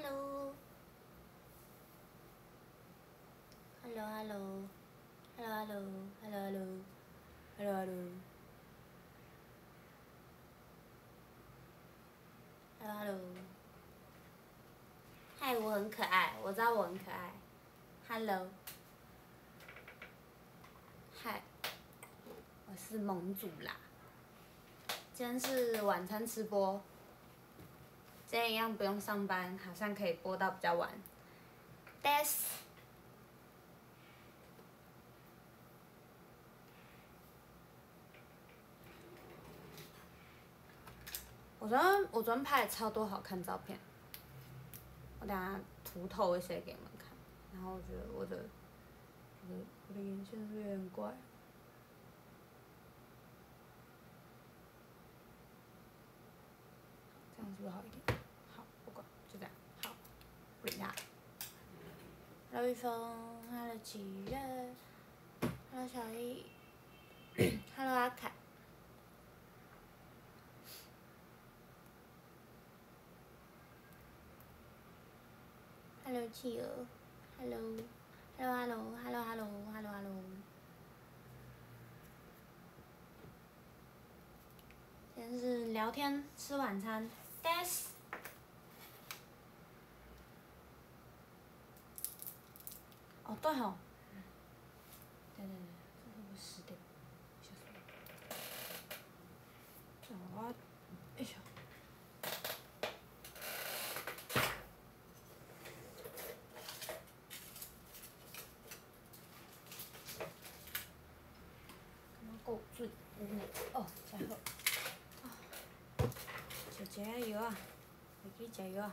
hello hello hello hello hello hello hello hello hello hello hello 嗨我很可爱我知道我很可爱 hello 嗨我是盟主啦今天是晚餐吃播今天一样不用上班，好像可以播到比较晚。Des。我昨天我昨天拍了超多好看照片，我等下涂透一些给你们看。然后我觉得我的我的我的眼线是不是有点怪？这样是不是好一点？好，不管，就这样。好，不理他。Hello 玉峰，Hello 七月，Hello 小易，Hello 阿凯。Hello，企鹅，Hello，Hello，Hello，Hello，Hello，Hello，Hello。先是聊天，吃晚餐，Des。哦，对吼。对对对，我！我，哎呀。够水，哦，真好。食食下药啊，去食药啊。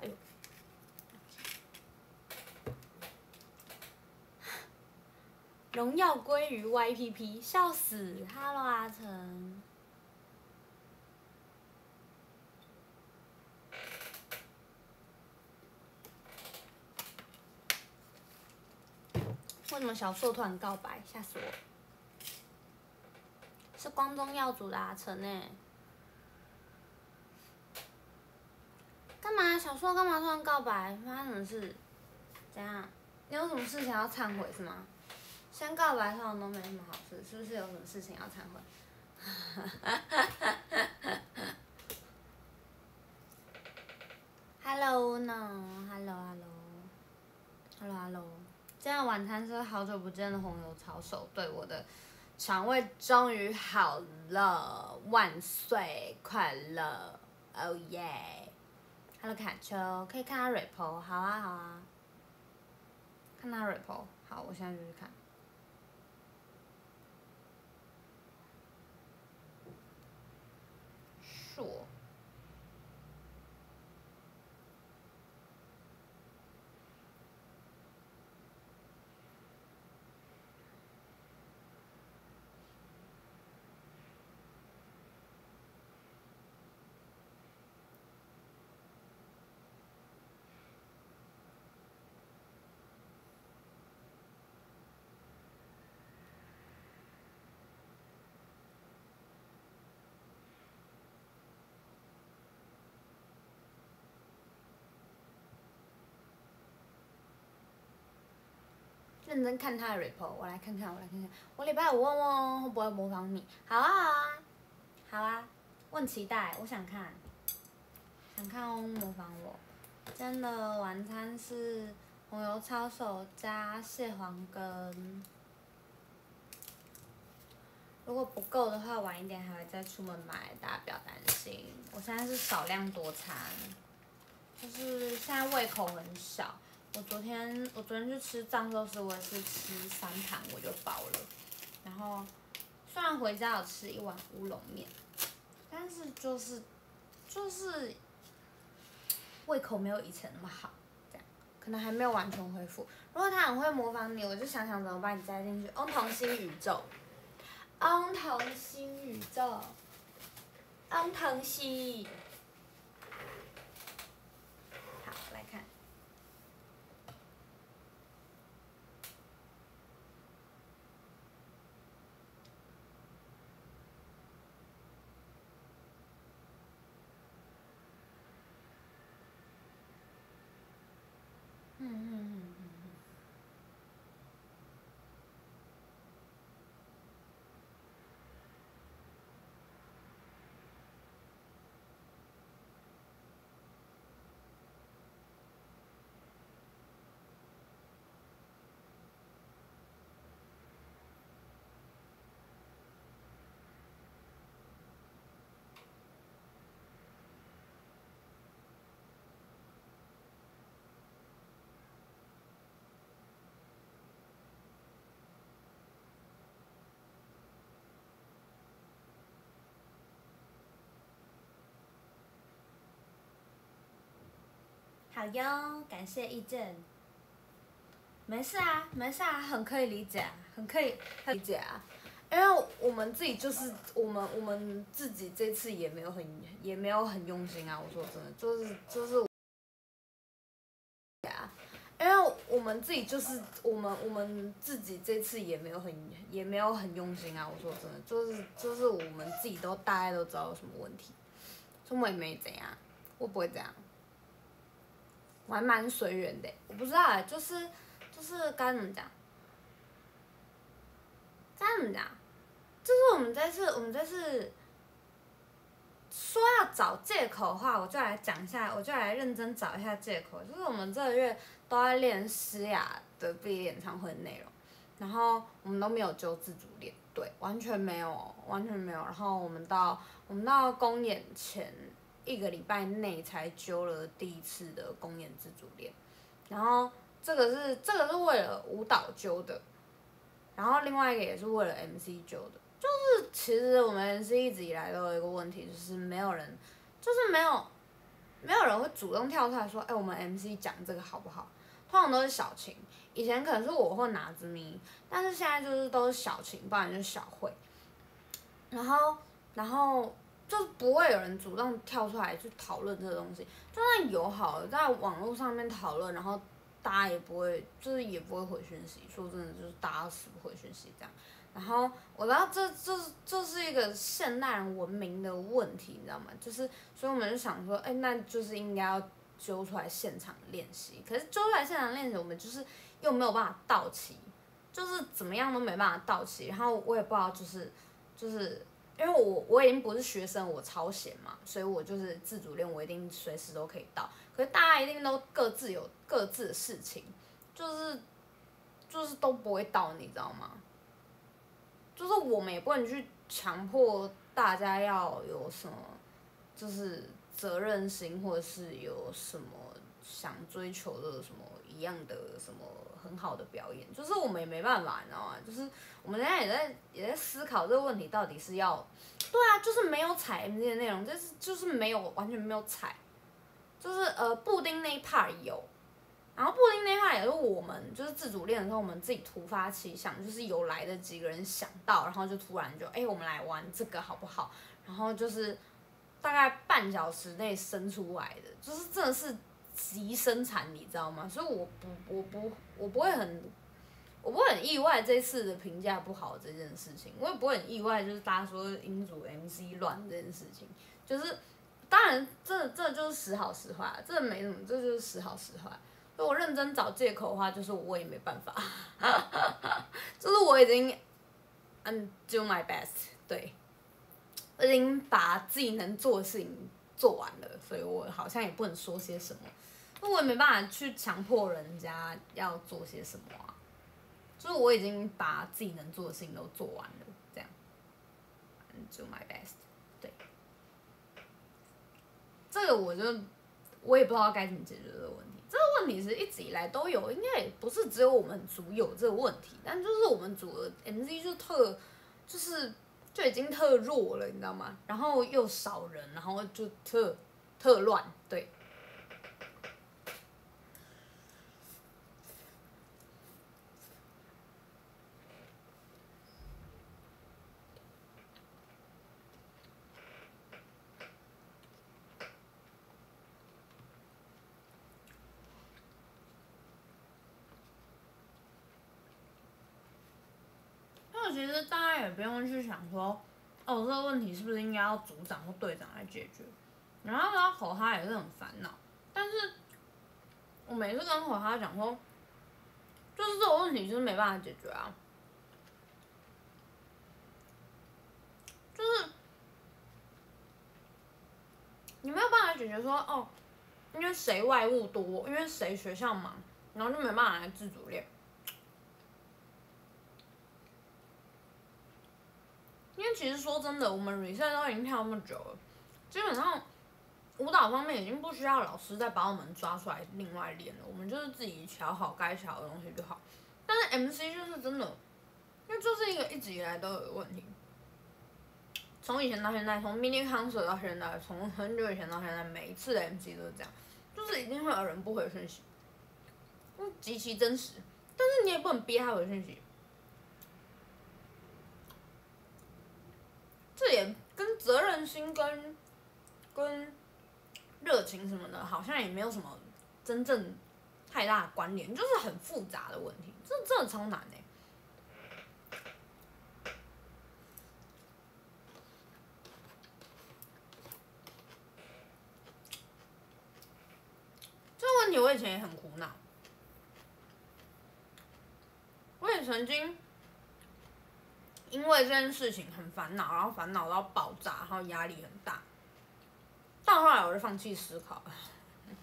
哎呦！荣耀归于 YPP，笑死！Hello 阿成。为什么小硕突然告白？吓死我！是光宗耀祖的阿成呢？干嘛？小硕干嘛突然告白？发生什么事？怎样？你有什么事情要忏悔是吗？先告白通常都没什么好事，是不是有什么事情要忏悔？Hello no，Hello，Hello，Hello，Hello。今天晚餐是好久不见的红油抄手，对我的肠胃终于好了，万岁快乐，Oh yeah！Hello 卡丘，可以看他 report，好啊好啊，看他 report，好，我现在就去看。硕。认真看他的 report，我来看看，我来看看。我礼拜五问问会不会模仿你，好啊好啊，好啊，问期待，我想看，想看哦模仿我。今天的晚餐是红油抄手加蟹黄羹，如果不够的话，晚一点还会再出门买，大家不要担心。我现在是少量多餐，就是现在胃口很小。我昨天我昨天去吃藏寿司，我也是吃三盘我就饱了。然后虽然回家有吃一碗乌龙面，但是就是就是胃口没有以前那么好，这样可能还没有完全恢复。如果他很会模仿你，我就想想怎么把你加进去。翁同新宇宙，翁同新宇宙，翁同新。嗯嗯嗯嗯好哟，感谢意见。没事啊，没事啊，很可以理解，很可以理解啊。因为我们自己就是我们我们自己这次也没有很也没有很用心啊。我说真的，就是就是啊，因为我们自己就是我们我们自己这次也没有很也没有很用心啊。我说真的，就是就是我们自己都大概都知道有什么问题，所以我也没怎样，我不会这样，我还蛮随缘的。我不知道哎，就是就是该怎么讲，该怎么讲。就是我们这次，我们这次说要找借口的话，我就来讲一下，我就来认真找一下借口。就是我们这个月都在练诗雅的毕业演唱会内容，然后我们都没有就自主练，对，完全没有，完全没有。然后我们到我们到公演前一个礼拜内才揪了第一次的公演自主练，然后这个是这个是为了舞蹈揪的，然后另外一个也是为了 MC 揪的。就是其实我们是一直以来都有一个问题，就是没有人，就是没有，没有人会主动跳出来说，哎，我们 MC 讲这个好不好？通常都是小晴，以前可能是我会拿着咪，但是现在就是都是小晴，不然就是小慧，然后然后就不会有人主动跳出来去讨论这个东西，就算有好在网络上面讨论，然后大家也不会，就是也不会回讯息，说真的就是大家死不回讯息这样。然后我知道这这这是一个现代人文明的问题，你知道吗？就是所以我们就想说，哎，那就是应该要揪出来现场练习。可是揪出来现场练习，我们就是又没有办法到齐，就是怎么样都没办法到齐。然后我也不知道，就是就是因为我我已经不是学生，我超闲嘛，所以我就是自主练，我一定随时都可以到。可是大家一定都各自有各自的事情，就是就是都不会到，你知道吗？就是我们也不能去强迫大家要有什么，就是责任心，或者是有什么想追求的什么一样的什么很好的表演，就是我们也没办法，你知道吗？就是我们现在也在也在思考这个问题，到底是要，对啊，就是没有踩 M Z 的内容，就是就是没有完全没有踩，就是呃布丁那一 part 有。然后布丁那块也是我们就是自主练的时候，我们自己突发奇想，就是有来的几个人想到，然后就突然就哎，我们来玩这个好不好？然后就是大概半小时内生出来的，就是真的是急生产，你知道吗？所以我不我不我不会很我不会很意外这次的评价不好这件事情，我也不会很意外，就是大家说英组 MC 乱这件事情，就是当然这这就是时好时坏，这没什么，这就是时好时坏。如果认真找借口的话，就是我也没办法，就是我已经，I'm do my best，对，我已经把自己能做的事情做完了，所以我好像也不能说些什么，那我也没办法去强迫人家要做些什么啊，就是我已经把自己能做的事情都做完了，这样，do my best，对，这个我就我也不知道该怎么解决这个问题。这个问题是一直以来都有，应该也不是只有我们组有这个问题，但就是我们组的 MZ 就特，就是就已经特弱了，你知道吗？然后又少人，然后就特特乱，对。其实大家也不用去想说，哦，这个问题是不是应该要组长或队长来解决？然后呢，吼他也是很烦恼。但是，我每次跟吼他讲说，就是这个问题就是没办法解决啊，就是你没有办法解决说，哦，因为谁外务多，因为谁学校忙，然后就没办法来自主练。因为其实说真的，我们 reset 都已经跳那么久了，基本上舞蹈方面已经不需要老师再把我们抓出来另外练了，我们就是自己调好该调的东西就好。但是 MC 就是真的，因为这是一个一直以来都有的问题，从以前到现在，从 mini concert 到现在，从很久以前到现在，每一次的 MC 都是这样，就是一定会有人不回讯息，嗯，极其真实，但是你也不能逼他回讯息，这也跟责任心跟跟热情什么的，好像也没有什么真正太大的关联，就是很复杂的问题，这真的超难哎。我以前也很苦恼，我也曾经因为这件事情很烦恼，然后烦恼到爆炸，然后压力很大。到后来我就放弃思考了。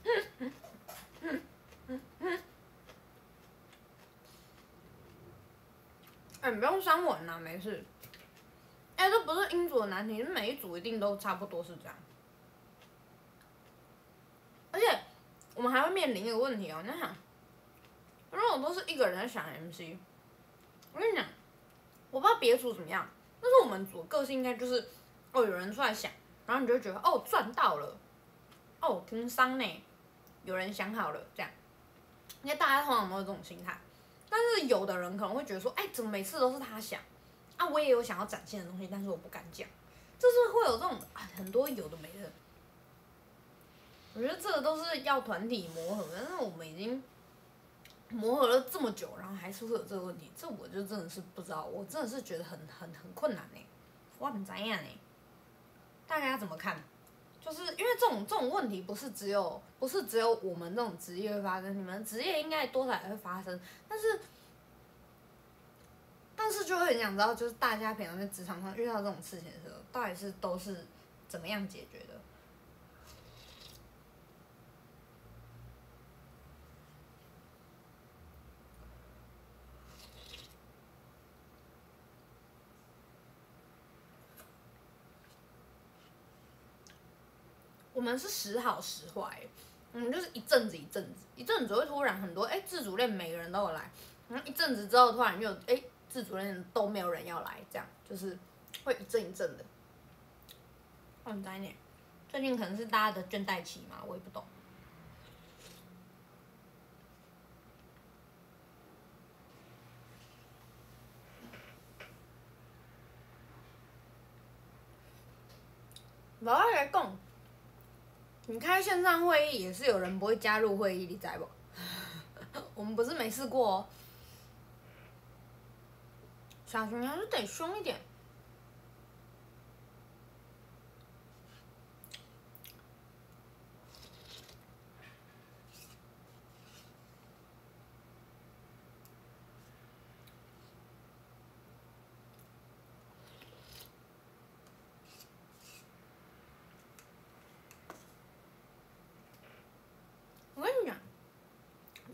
哎，你不用删文呐，没事。哎，这不是英组的难题，每一组一定都差不多是这样。而且。我们还会面临一个问题哦，你想，如果都是一个人在想 MC，我跟你讲，我不知道别组怎么样，但是我们组个性应该就是，哦，有人出来想，然后你就觉得，哦，赚到了，哦，听商呢，有人想好了这样，因为大家通常都有这种心态，但是有的人可能会觉得说，哎，怎么每次都是他想，啊，我也有想要展现的东西，但是我不敢讲，就是会有这种啊，很多有的没的。我觉得这个都是要团体磨合，但是我们已经磨合了这么久，然后还是会有这个问题，这我就真的是不知道，我真的是觉得很很很困难呢。我很怎样呢？大家怎么看？就是因为这种这种问题不是只有不是只有我们这种职业会发生，你们职业应该多少也会发生，但是但是就很想知道，就是大家平常在职场上遇到这种事情的时候，到底是都是怎么样解决的？我们是时好时坏，嗯，就是一阵子一阵子，一阵子会突然很多，哎，自主练每个人都有来，然后一阵子之后突然又，哎，自主练都没有人要来，这样就是会一阵一阵的。很灾呢，最近可能是大家的倦怠期嘛，我也不懂。老二来讲。你开线上会议也是有人不会加入会议，你在不？我们不是没试过哦。小熊还是得凶一点。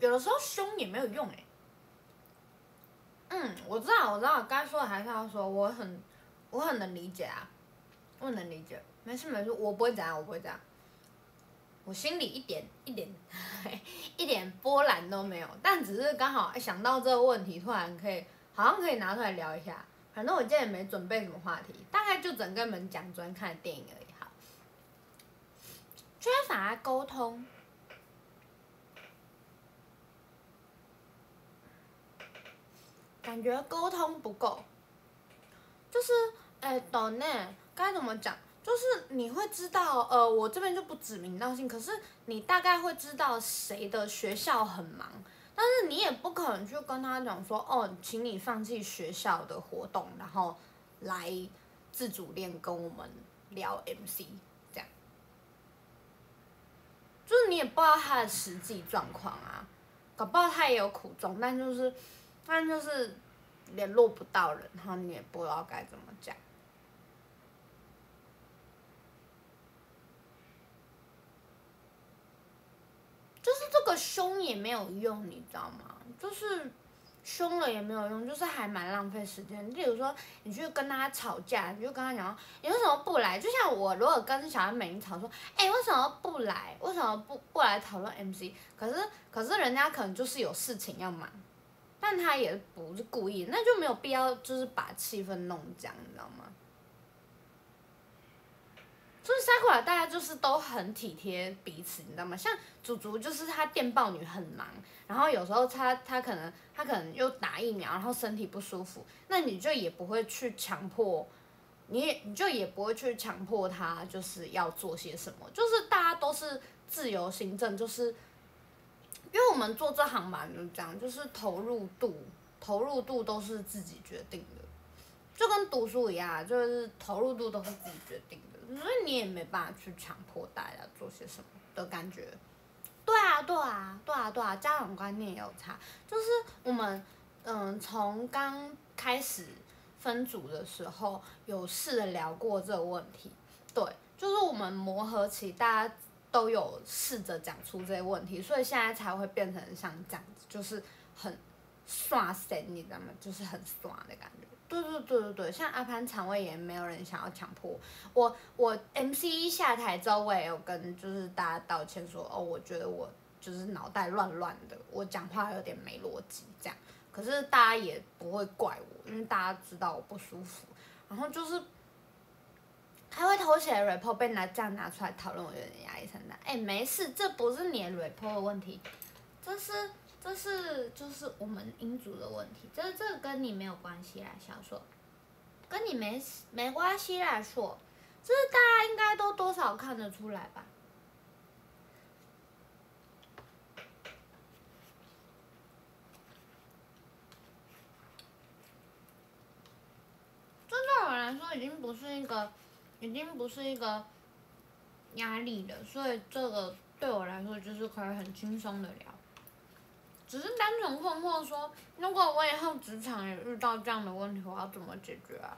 有的时候凶也没有用哎。嗯，我知道，我知道，该说的还是要说，我很，我很能理解啊，我能理解，没事没事，我不会这样，我不会这样，我心里一点一点 一点波澜都没有，但只是刚好想到这个问题，突然可以，好像可以拿出来聊一下。反正我今天也没准备什么话题，大概就整个门讲昨天看电影而已。好，缺乏沟通。感觉沟通不够，就是哎，懂呢？该怎么讲？就是你会知道，呃，我这边就不指名道姓，可是你大概会知道谁的学校很忙，但是你也不可能去跟他讲说，哦，请你放弃学校的活动，然后来自主练跟我们聊 MC 这样，就是你也不知道他的实际状况啊，搞不好他也有苦衷，但就是。但就是联络不到人，然后你也不知道该怎么讲，就是这个凶也没有用，你知道吗？就是凶了也没有用，就是还蛮浪费时间。例如说，你去跟他吵架，你就跟他讲，你为什么不来？就像我如果跟小安美玲吵说，哎，为什么不来？为什么不不来讨论 MC？可是可是人家可能就是有事情要忙。但他也不是故意，那就没有必要，就是把气氛弄僵，你知道吗？就是萨库拉大家就是都很体贴彼此，你知道吗？像祖祖就是她电报女很忙，然后有时候她她可能她可能又打疫苗，然后身体不舒服，那你就也不会去强迫，你你就也不会去强迫她就是要做些什么，就是大家都是自由行政，就是因为我们做这行嘛，就这样，就是投入度投入度都是自己决定的。就跟读书一样，就是投入度都是自己决定的，所以你也没办法去强迫大家做些什么的感觉。对啊，对啊，对啊，对啊，家长观念也有差。就是我们，嗯，从刚开始分组的时候，有试着聊过这个问题。对，就是我们磨合期，大家都有试着讲出这些问题，所以现在才会变成像这样子，就是很耍神，你知道吗？就是很耍的感觉。对对对对对，像阿潘肠胃炎，没有人想要强迫我。我 MC 一下台之后，我也有跟就是大家道歉说，哦，我觉得我就是脑袋乱乱的，我讲话有点没逻辑这样。可是大家也不会怪我，因为大家知道我不舒服。然后就是还会偷写 report 被拿这样拿出来讨论，我有点压力山大。哎，没事，这不是你的 report 的问题，这是。这是就是我们英族的问题，这这跟你没有关系啦，小硕，跟你没没关系啦，硕，这是大家应该都多少看得出来吧？这对我来说已经不是一个，已经不是一个压力了，所以这个对我来说就是可以很轻松的聊。只是单纯困惑说，如果我以后职场也遇到这样的问题，我要怎么解决啊？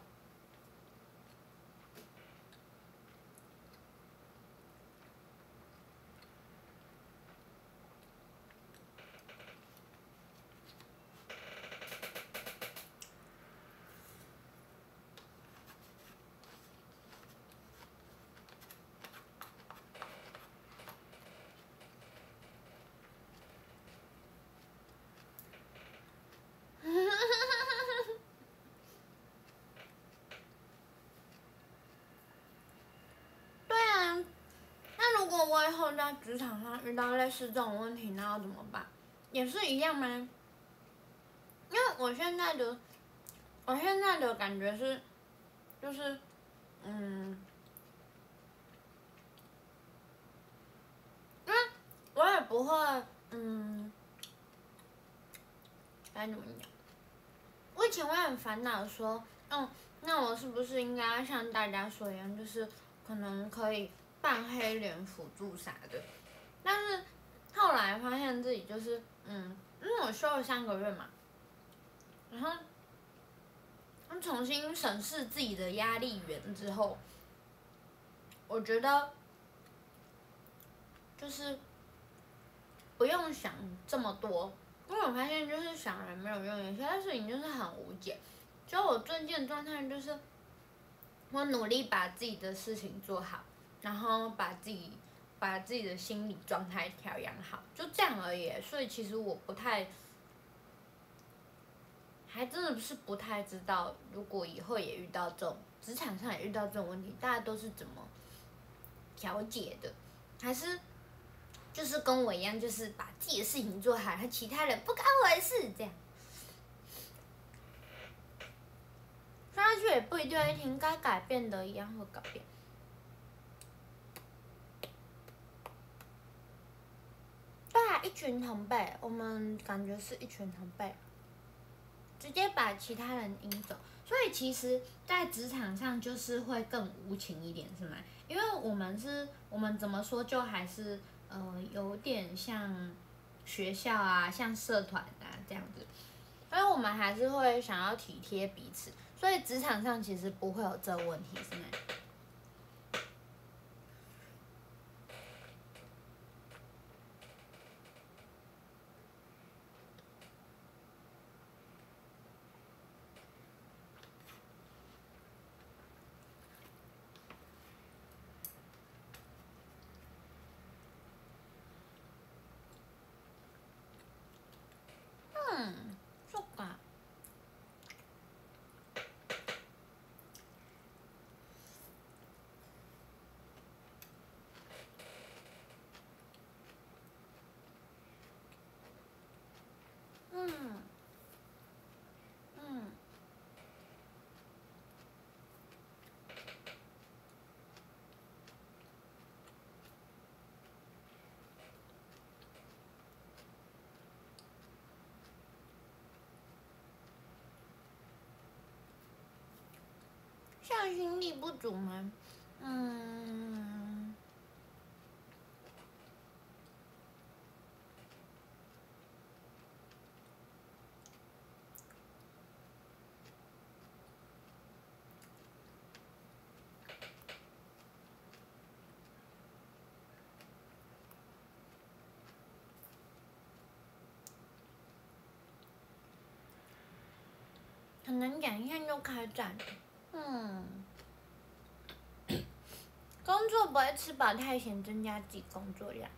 我以后在职场上遇到类似这种问题，那要怎么办？也是一样吗？因为我现在的，我现在的感觉是，就是，嗯，因为我也不会，嗯，该怎么讲？我以前会很烦恼说，嗯，那我是不是应该像大家所一样，就是可能可以。扮黑脸辅助啥的，但是后来发现自己就是，嗯，因为我休了三个月嘛，然后，重新审视自己的压力源之后，我觉得，就是不用想这么多，因为我发现就是想人没有用，有些事情就是很无解。就我最近的状态就是，我努力把自己的事情做好。然后把自己把自己的心理状态调养好，就这样而已。所以其实我不太，还真的是不太知道，如果以后也遇到这种职场上也遇到这种问题，大家都是怎么调解的？还是就是跟我一样，就是把自己的事情做好，和其他人不干我的事这样。说下去也不一定会听，该改变的一样会改变。对啊一群同辈，我们感觉是一群同辈，直接把其他人引走，所以其实，在职场上就是会更无情一点，是吗？因为我们是，我们怎么说，就还是呃，有点像学校啊，像社团啊这样子，所以我们还是会想要体贴彼此，所以职场上其实不会有这个问题，是吗？心力不足吗？嗯，可能两天就开战。嗯，工作不会吃饱太闲，增加自己工作量。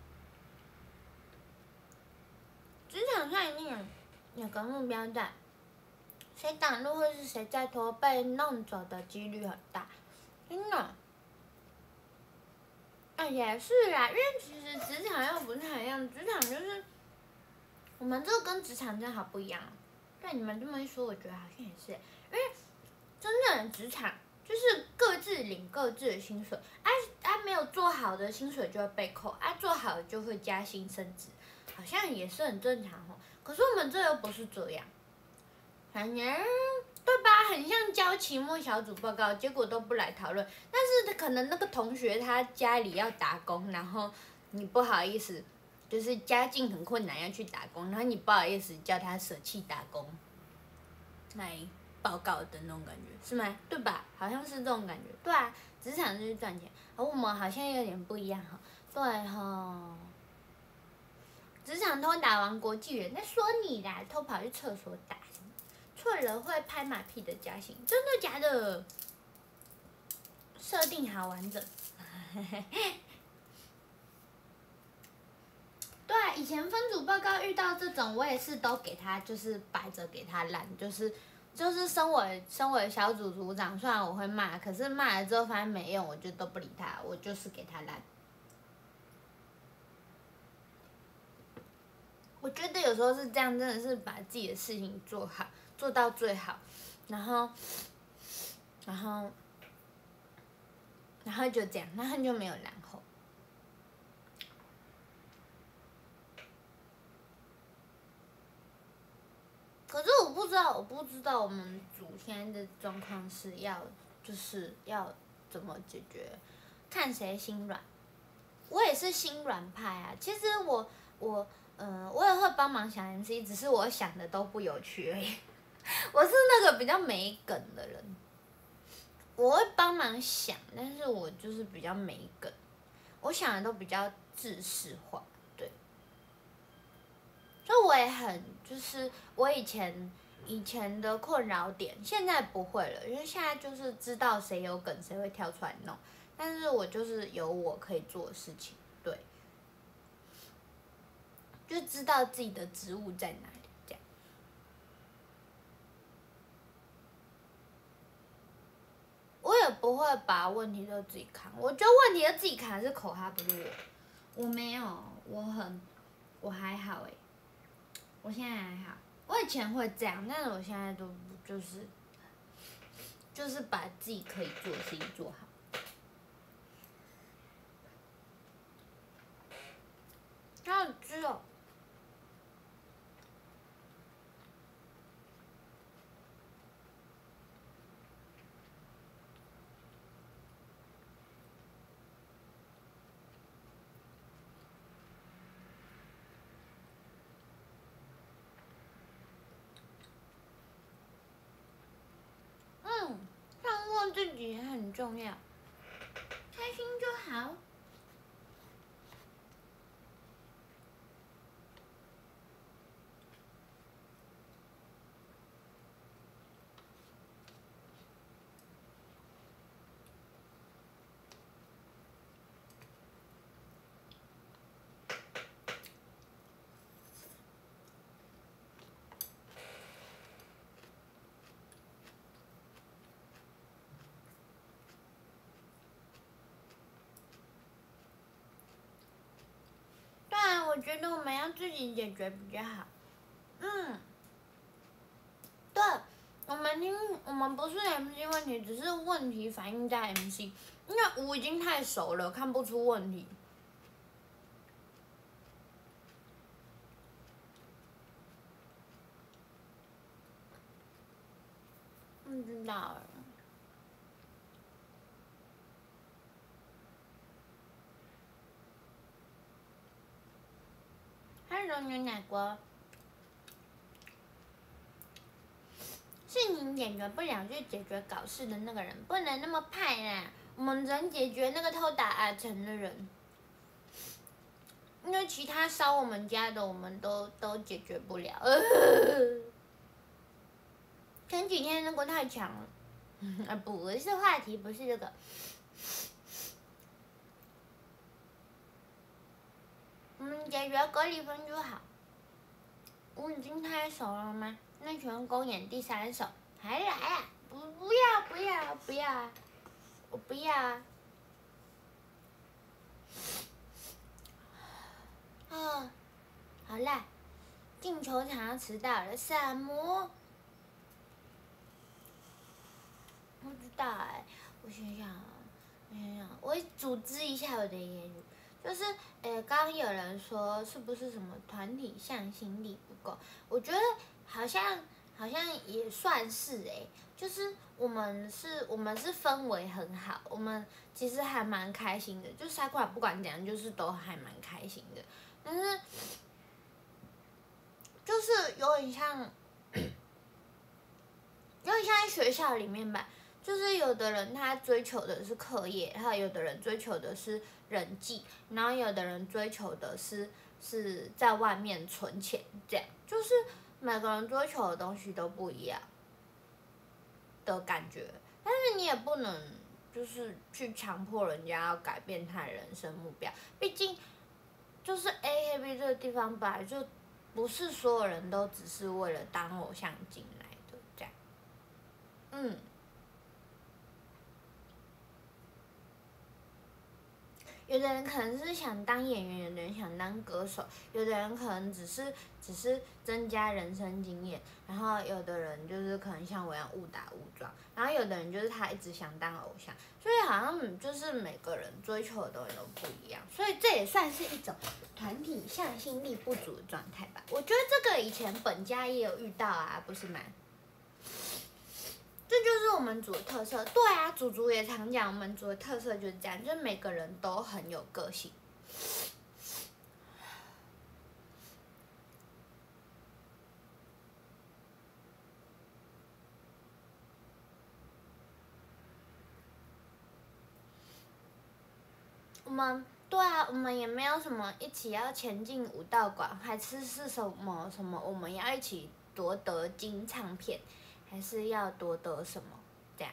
职场上一定有个目标在，谁挡路或是谁在拖，被弄走的几率很大，真的。啊，也是啦，因为其实职场又不太一样，职场就是我们这个跟职场真好不一样。对你们这么一说，我觉得好像也是，因为真正的职场就是各自领各自的薪水，啊啊没有做好的薪水就会被扣，啊做好的就会加薪升职，好像也是很正常哦。可是我们这又不是这样，反正对吧？很像交期末小组报告，结果都不来讨论，但是可能那个同学他家里要打工，然后你不好意思。就是家境很困难要去打工，然后你不好意思叫他舍弃打工来报告的那种感觉，是吗？对吧？好像是这种感觉。对啊，职场就是赚钱，而我们好像有点不一样哈。对哈，职场偷打完国际人，在说你啦，偷跑去厕所打，错了会拍马屁的加薪，真的假的？设定好完整。对，以前分组报告遇到这种，我也是都给他，就是摆着给他烂，就是就是身为身为小组组长，虽然我会骂，可是骂了之后发现没用，我就都不理他，我就是给他烂。我觉得有时候是这样，真的是把自己的事情做好，做到最好，然后，然后，然后就这样，然后就没有然后。可是我不知道，我不知道我们组现在的状况是要，就是要怎么解决，看谁心软。我也是心软派啊。其实我我嗯，我也会帮忙想 MC，只是我想的都不有趣而已。我是那个比较没梗的人，我会帮忙想，但是我就是比较没梗，我想的都比较知识化。所以我也很，就是我以前以前的困扰点，现在不会了，因为现在就是知道谁有梗，谁会跳出来弄。但是我就是有我可以做的事情，对，就知道自己的职务在哪里，这样。我也不会把问题都自己扛，我觉得问题都自己扛是口哈，不是我。我没有，我很，我还好哎。我现在还好，我以前会这样，但是我现在都就是，就是把自己可以做的事情做好。好吃哦。自己也很重要，开心就好。我我觉得我们要自己解决比较好。嗯，对，我们听我们不是 MC 问题，只是问题反映在 MC，因为我已经太熟了，看不出问题。不知道。牛奶锅。事情解决不了就解决搞事的那个人，不能那么派啦。我们只能解决那个偷打阿成的人，因为其他烧我们家的我们都都解决不了。前几天那个太强了，啊不是话题，不是这个。我们解决隔离分就好。我已经太熟了吗？那全公演第三首，还来啊？不不要不要不要啊！我不要啊！啊，好啦，进球场迟到了，什么？不知道哎，我想想，我想想，我组织一下我的言语，就是，诶，刚刚有人说是不是什么团体向心力不够？我觉得。好像好像也算是哎，就是我们是，我们是氛围很好，我们其实还蛮开心的，就赛过不管怎样，就是都还蛮开心的。但是就是有点像，有点像在学校里面吧，就是有的人他追求的是课业，然后有的人追求的是人际，然后有的人追求的是是在外面存钱，这样就是。每个人追求的东西都不一样的感觉，但是你也不能就是去强迫人家要改变他人生目标，毕竟就是 A K B 这个地方本来就不是所有人都只是为了当偶像进来的这样，嗯。有的人可能是想当演员，有的人想当歌手，有的人可能只是只是增加人生经验，然后有的人就是可能像我一样误打误撞，然后有的人就是他一直想当偶像，所以好像就是每个人追求的东西都不一样，所以这也算是一种团体向心力不足的状态吧。我觉得这个以前本家也有遇到啊，不是吗？这就是我们组的特色，对啊，祖祖也常讲，我们组的特色就是这样，就是每个人都很有个性。我们对啊，我们也没有什么一起要前进武道馆，还是是什么什么，我们要一起夺得金唱片。还是要多得什么这样，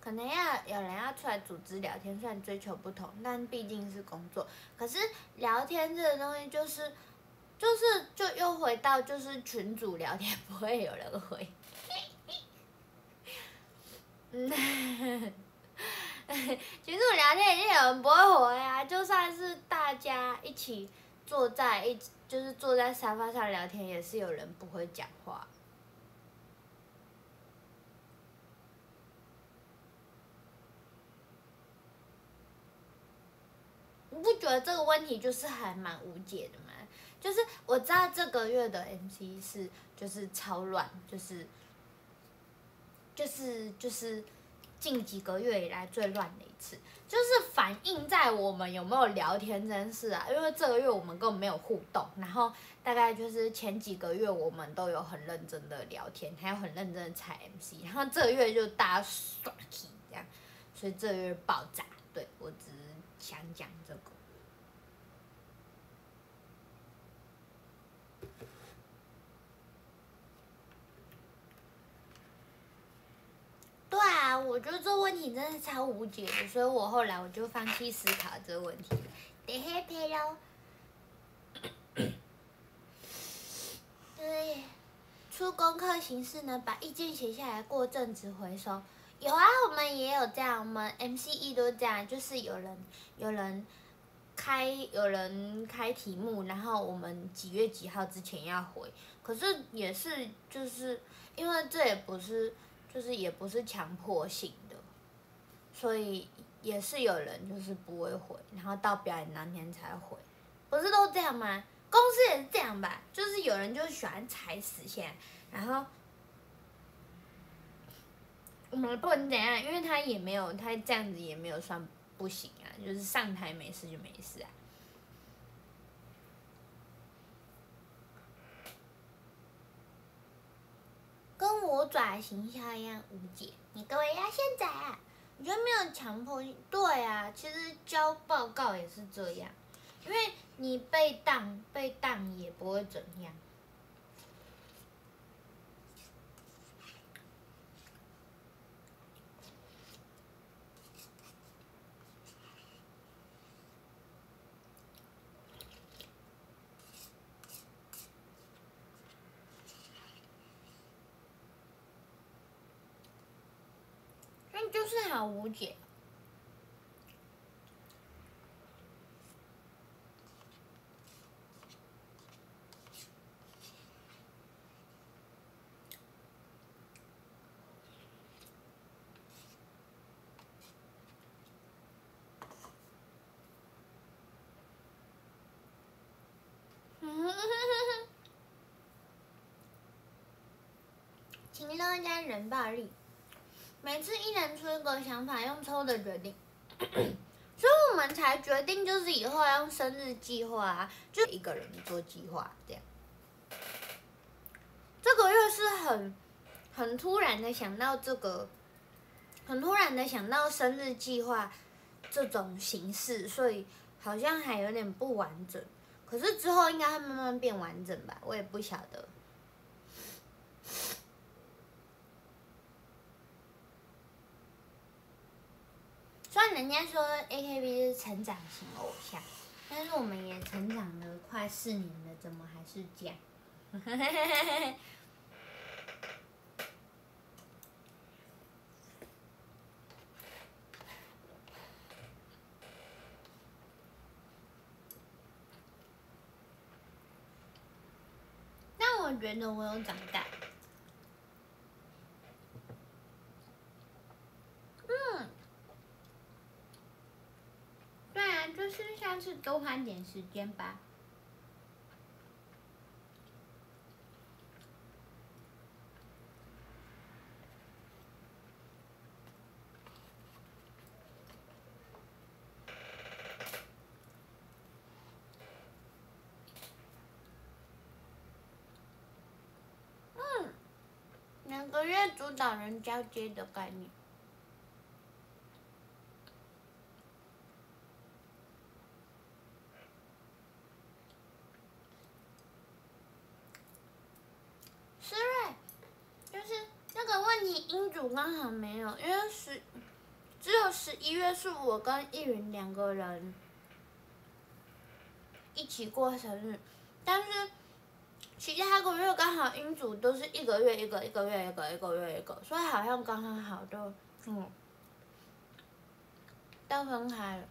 可能要有人要出来组织聊天，虽然追求不同，但毕竟是工作。可是聊天这个东西就是，就是就又回到就是群主聊天 不会有人回，群主聊天已经有人不会回啊，就算是大家一起坐在一就是坐在沙发上聊天，也是有人不会讲话。不觉得这个问题就是还蛮无解的吗？就是我知道这个月的 MC 是就是超乱，就是就是就是近几个月以来最乱的一次，就是反映在我们有没有聊天这件事啊。因为这个月我们根本没有互动，然后大概就是前几个月我们都有很认真的聊天，还有很认真的踩 MC，然后这个月就大家耍气这样，所以这个月爆炸。对我只是想讲这个。对啊，我觉得这问题真的超无解的，所以我后来我就放弃思考这个问题。得 happy 喽。对，出功课形式呢，把意见写下来，过阵子回收。有啊，我们也有这样，我们 MCE 都这样，就是有人有人开有人开题目，然后我们几月几号之前要回。可是也是就是因为这也不是。就是也不是强迫性的，所以也是有人就是不会回，然后到表演当天才回，不是都这样吗？公司也是这样吧，就是有人就喜欢踩死线，然后我们不能怎样，因为他也没有他这样子也没有算不行啊，就是上台没事就没事啊。跟我爪形象一样无解。你各位要现在啊，我觉得没有强迫性。对啊，其实交报告也是这样，因为你被当被当也不会怎样。就是好无解。情乐加人暴力。每次一人出一个想法，用抽的决定，所以我们才决定就是以后要用生日计划啊，就一个人做计划这样。这个月是很很突然的想到这个，很突然的想到生日计划这种形式，所以好像还有点不完整。可是之后应该会慢慢变完整吧，我也不晓得。虽然人家说 AKB 是成长型偶像，但是我们也成长了快四年了，怎么还是这样？那我觉得我有长大。嗯，对啊，就是多花点时间吧。嗯，两个月主导人交接的概念。思睿，就是那个问题，英主刚没有，因为十只有十一月是我跟易云两个人一起过生日，但是其他个月刚好英主都是一个月一个，一个月一个，一个月一个，所以好像刚刚好就嗯都分开了。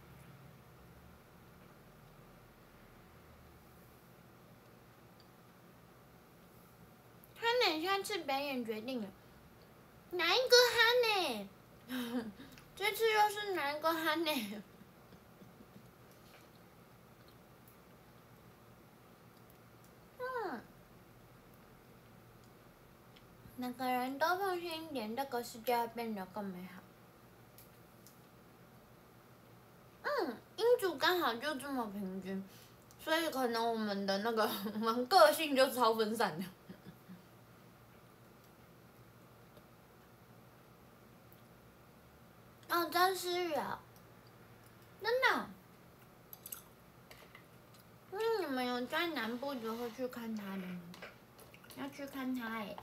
哈奶下次表演决定了，哪一个哈呢？这次又是哪一个哈呢？嗯，每个人都放心一点，这个世界会变得更美好。嗯，英主刚好就这么平均，所以可能我们的那个我们个性就超分散的。哦，张思雨，真的。那你们有在南部就会去看他的吗？要去看他哎。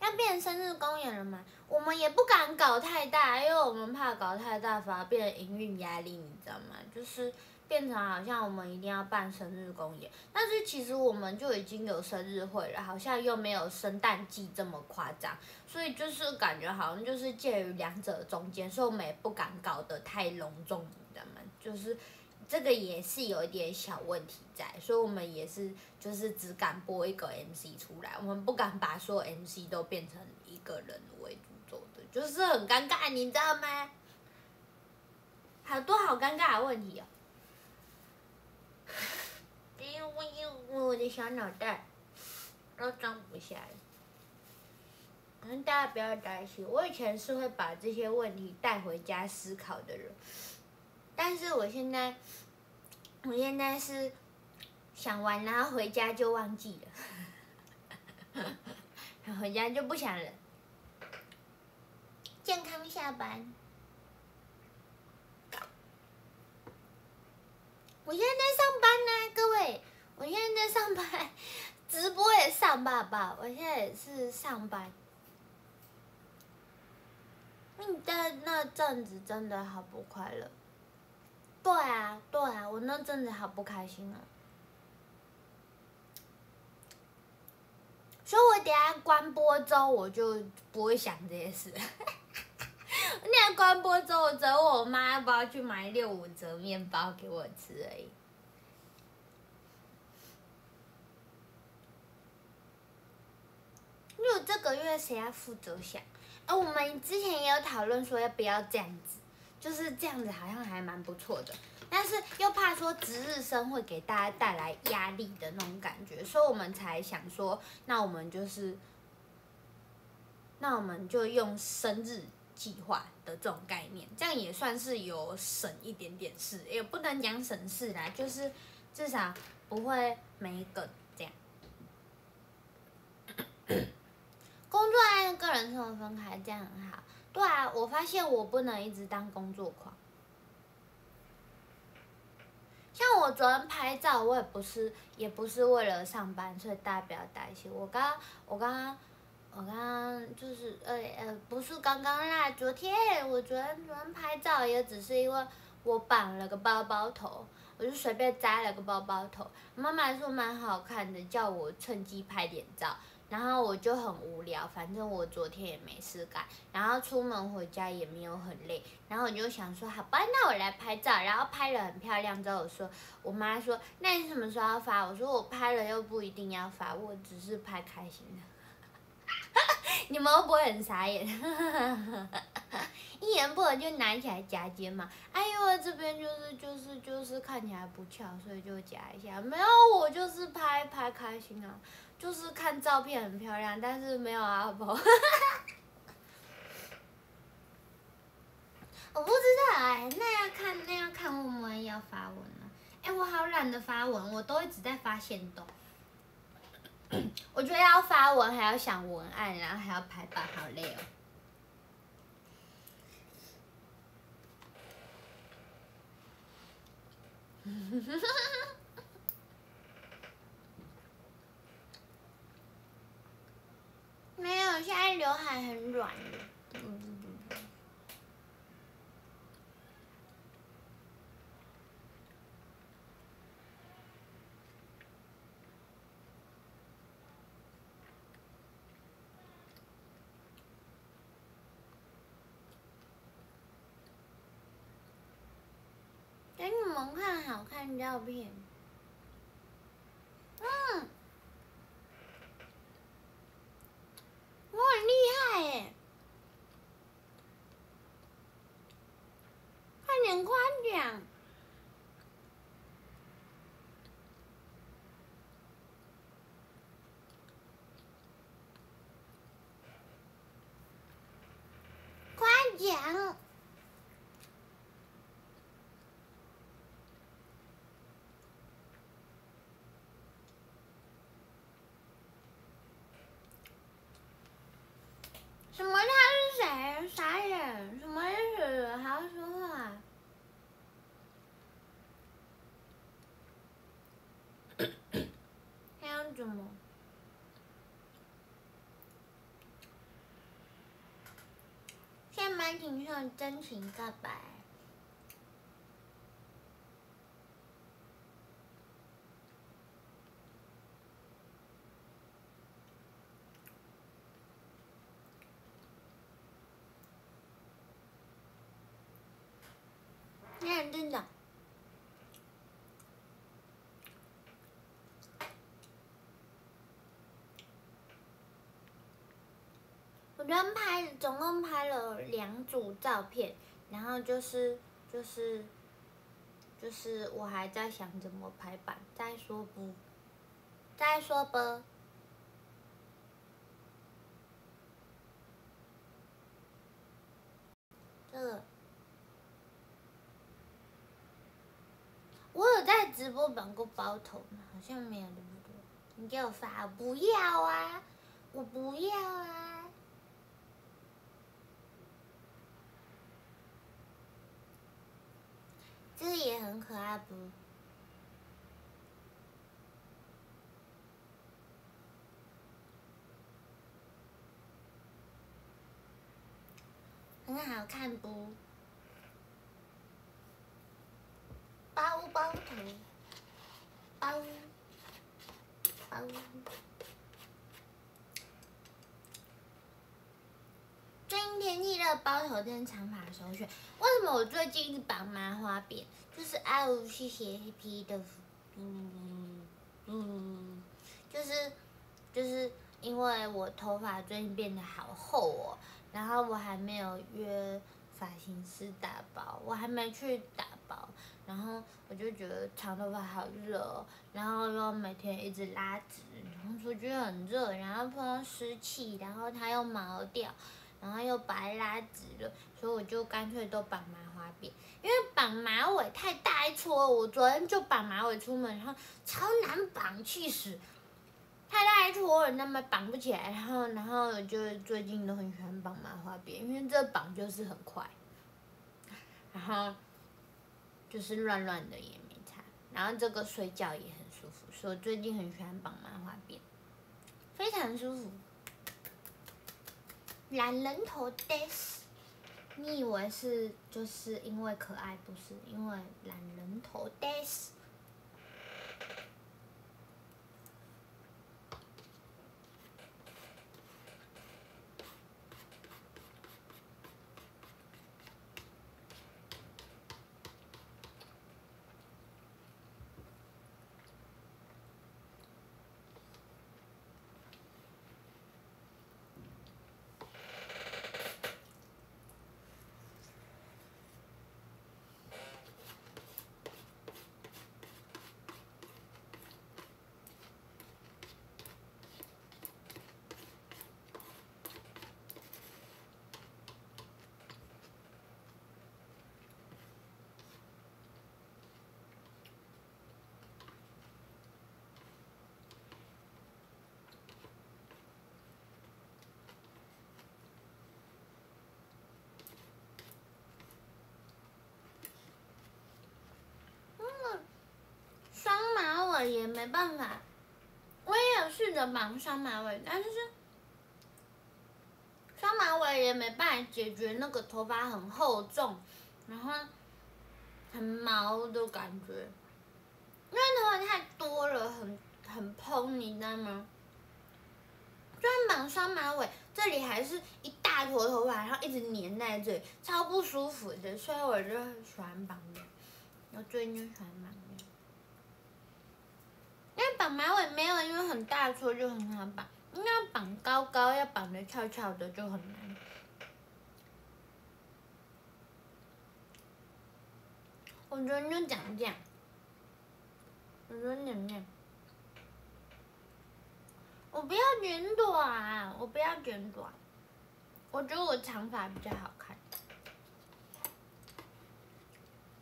要变生日公演了吗？我们也不敢搞太大，因为我们怕搞太大反而变营运压力，你知道吗？就是变成好像我们一定要办生日公演，但是其实我们就已经有生日会了，好像又没有圣诞季这么夸张，所以就是感觉好像就是介于两者中间，所以我们也不敢搞得太隆重，你知道吗？就是这个也是有一点小问题在，所以我们也是就是只敢播一个 MC 出来，我们不敢把所有 MC 都变成一个人为主做的，就是很尴尬，你知道吗？好多好尴尬的问题哦。因为我因为我的小脑袋都装不下来。嗯，大家不要担心，我以前是会把这些问题带回家思考的人，但是我现在，我现在是想完然后回家就忘记了，然 后回家就不想了。健康下班。我现在在上班呢，各位，我现在在上班，直播也上爸爸，我现在也是上班。你在那阵子真的好不快乐。对啊，对啊，我那阵子好不开心啊。所以我等下关播之后，我就不会想这些事。那关播之后，只有我妈要不要去买六五折面包给我吃而已。如果这个月谁要负责想？哎，我们之前也有讨论说要不要这样子，就是这样子好像还蛮不错的，但是又怕说值日生会给大家带来压力的那种感觉，所以我们才想说，那我们就是，那我们就用生日。计划的这种概念，这样也算是有省一点点事，也不能讲省事啦，就是至少不会没梗这样。工作和个人生活分开，这样很好。对啊，我发现我不能一直当工作狂。像我昨天拍照，我也不是，也不是为了上班，所以大家不要担心。我刚，我刚刚。我刚刚就是呃呃，不是刚刚啦，昨天我昨天昨天拍照也只是因为我绑了个包包头，我就随便摘了个包包头，妈妈说蛮好看的，叫我趁机拍点照，然后我就很无聊，反正我昨天也没事干，然后出门回家也没有很累，然后我就想说好吧，那我来拍照，然后拍了很漂亮之后，我说我妈说那你什么时候要发？我说我拍了又不一定要发，我只是拍开心的。你们会不会很傻眼？一言不合就拿起来夹肩嘛？哎呦，这边就是就是就是看起来不翘，所以就夹一下。没有，我就是拍拍开心啊，就是看照片很漂亮，但是没有阿婆。我不知道哎，那要看那要看我们要发文了。哎，我好懒得发文，我都一直在发现动。我觉得要发文还要想文案，然后还要排版，好累哦。没有，现在刘海很软的。给你们看好看照片，嗯，我很厉害耶，快点夸奖，夸奖。什么？他是谁？啥人？什么意思？还要说话？还要怎么？现在蛮挺像真情告白。人拍，总共拍了两组照片，然后就是就是就是我还在想怎么排版，再说不，再说不。这个。我有在直播版过包头，好像没有那么多，你给我发，不要啊，我不要啊。这个也很可爱不？很好看不？包包头，包包。最包头跟长发首选。为什么我最近一直绑麻花辫？就是啊，谢谢 Happy 的，嗯嗯，就是就是因为我头发最近变得好厚哦。然后我还没有约发型师打包，我还没去打包，然后我就觉得长头发好热，然后又每天一直拉直，然后出去很热，然后碰到湿气，然后它又毛掉，然后又把它拉直了，所以我就干脆都绑麻花辫，因为绑马尾太大一撮，我昨天就绑马尾出门，然后超难绑，气死。太大一撮了，那么绑不起来，然后，然后就最近都很喜欢绑麻花辫，因为这绑就是很快，然后就是乱乱的也没差，然后这个睡觉也很舒服，所以我最近很喜欢绑麻花辫，非常舒服。懒人头 des，你以为是就是因为可爱，不是因为懒人头 des。也没办法，我也有试着绑双马尾，但是双马尾也没办法解决那个头发很厚重，然后很毛的感觉，因为头发太多了，很很蓬，你知道吗？虽然绑双马尾，这里还是一大坨头发，然后一直粘在这里，超不舒服的，所以我就很喜欢绑的，我最近就喜欢绑。因为绑马尾没有，因为很大撮就很好绑。因为要绑高高，要绑的翘翘的就很难。我觉得就讲这样。我觉得讲这样。我不要卷短，我不要卷短。我觉得我长发比较好看。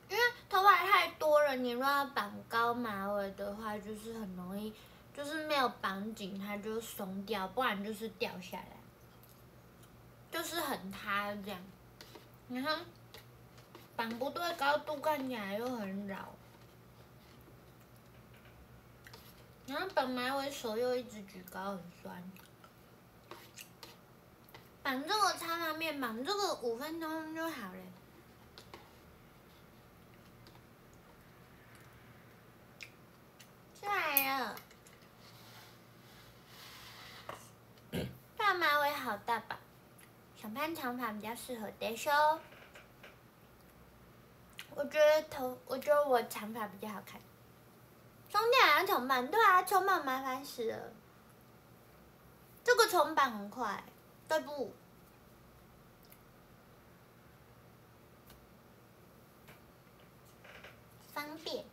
因为头发太多了，你如果绑高马尾的话，就是很容易，就是没有绑紧，它就松掉，不然就是掉下来，就是很塌这样。然后绑不对高度，看起来又很老。然后绑马尾手又一直举高，很酸。绑这个擦拉面，绑这个五分钟就好了。出来了，大马尾好大吧？想盘长发比较适合戴修。我觉得头，我觉得我长发比较好看。充电还要重绑？对啊，重绑麻烦死了。这个重绑很快，对不？方便。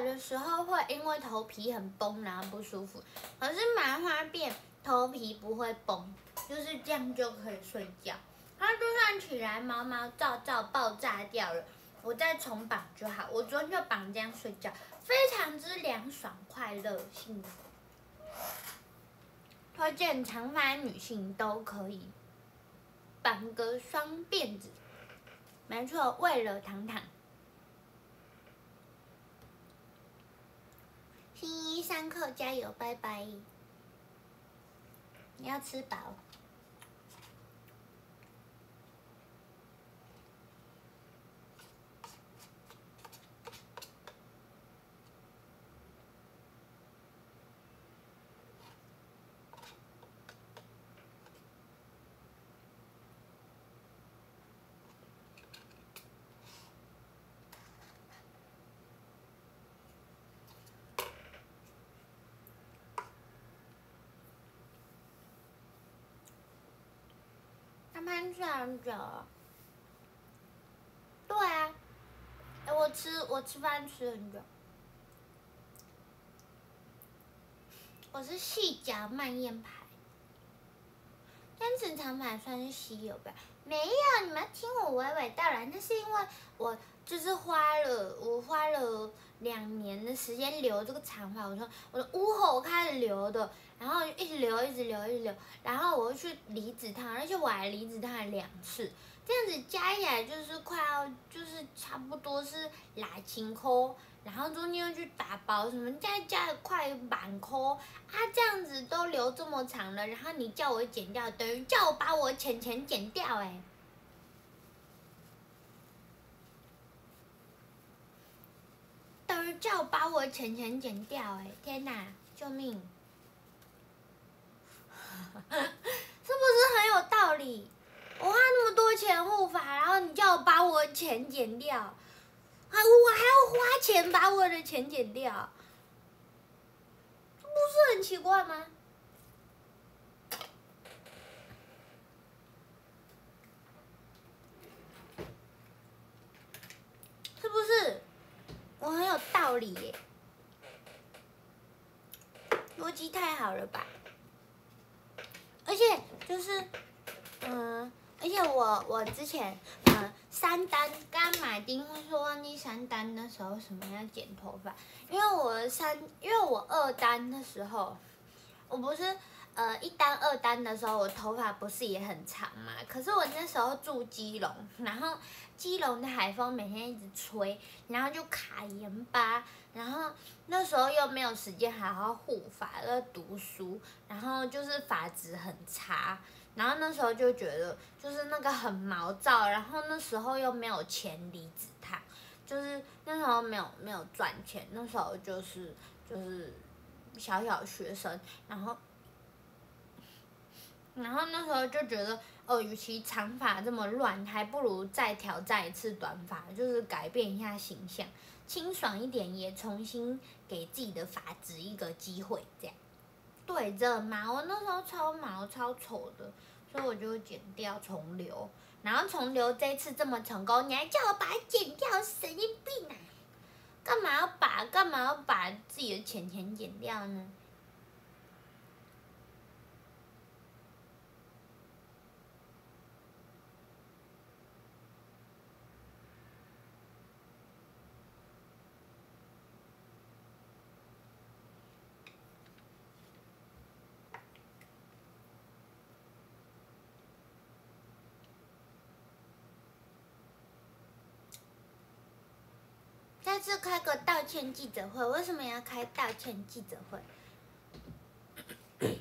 觉的时候会因为头皮很崩然后不舒服，可是麻花辫头皮不会崩，就是这样就可以睡觉。它就算起来毛毛躁躁爆炸掉了，我再重绑就好。我昨天就绑这样睡觉，非常之凉爽、快乐、幸福。推荐长发女性都可以绑个双辫子，没错，为了糖糖。新一上课加油，拜拜！你要吃饱。他们吃很久。对啊，哎，我吃我吃饭吃很久。我是细嚼慢咽派，坚持长发算是稀有吧？没有，你们听我娓娓道来，那是因为我就是花了我花了两年的时间留这个长发，我说我的屋后开始留的，然后一直留一直留一直留，然后我又去离子烫，而且我还离子烫了两次，这样子加起来就是快要就是差不多是两千扣，然后中间又去打包什么，再加了快满扣，啊这样子都留这么长了，然后你叫我剪掉，等于叫我把我钱钱剪掉哎、叫我把我的钱钱剪掉哎、天哪，救命！是不是很有道理？我花那么多钱护发，然后你叫我把我的钱剪掉，啊，我还要花钱把我的钱剪掉，这不是很奇怪吗？是不是？我很有道理耶，逻辑太好了吧？而且就是，嗯，而且我我之前，嗯，三单刚买订婚说忘记三单的时候什么要剪头发，因为我三，因为我二单的时候，我不是呃一单二单的时候，我头发不是也很长嘛？可是我那时候住基隆，然后基隆的海风每天一直吹，然后就卡盐巴，然后那时候又没有时间好好护发，在读书，然后就是发质很差，然后那时候就觉得就是那个很毛躁，然后那时候又没有钱离子烫，就是那时候没有没有赚钱，那时候就是就是小小学生，然后然后那时候就觉得，哦，与其长发这么乱，还不如再挑战一次短发，就是改变一下形象，清爽一点，也重新给自己的发质一个机会，这样。对着毛，我那时候超毛超丑的，所以我就剪掉重留。然后重留这次这么成功，你还叫我把它剪掉，神经病啊！干嘛要把干嘛要把自己的钱钱剪掉呢？再次开个道歉记者会，为什么要开道歉记者会？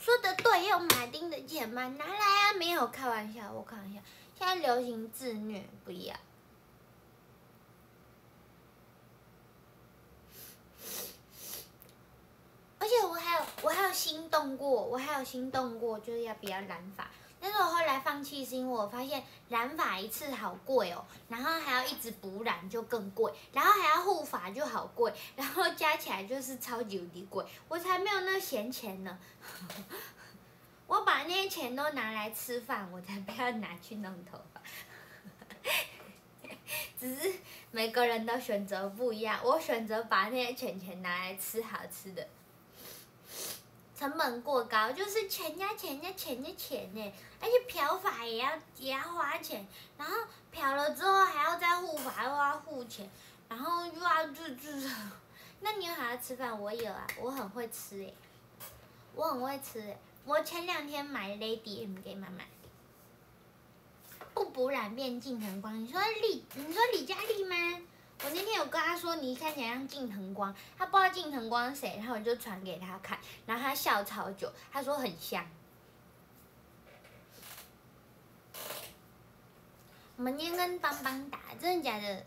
说的对，用马丁的钱吗？拿来啊！没有开玩笑，我开玩笑。现在流行自虐，不要。而且我还有，我还有心动过，我还有心动过，就是要比较染发。但是我后来放弃，是因为我发现染发一次好贵哦，然后还要一直补染就更贵，然后还要护发就好贵，然后加起来就是超级无敌贵，我才没有那闲钱呢。我把那些钱都拿来吃饭，我才不要拿去弄头发。只是每个人的选择不一样，我选择把那些钱钱拿来吃好吃的。成本过高，就是钱呀钱呀钱呀钱呢，而且漂法也要也要花钱，然后漂了之后还要再护发又要付钱，然后又要就就是，那你有好好吃饭？我有啊，我很会吃诶，我很会吃诶，我前两天买 Lady M 给妈妈，不补染变净恒光，你说李你说李佳丽吗？我那天有跟他说你看起来像近藤光，他不知道近藤光是谁，然后我就传给他看，然后他笑超久，他说很像。我们今天跟邦邦打，真的假的？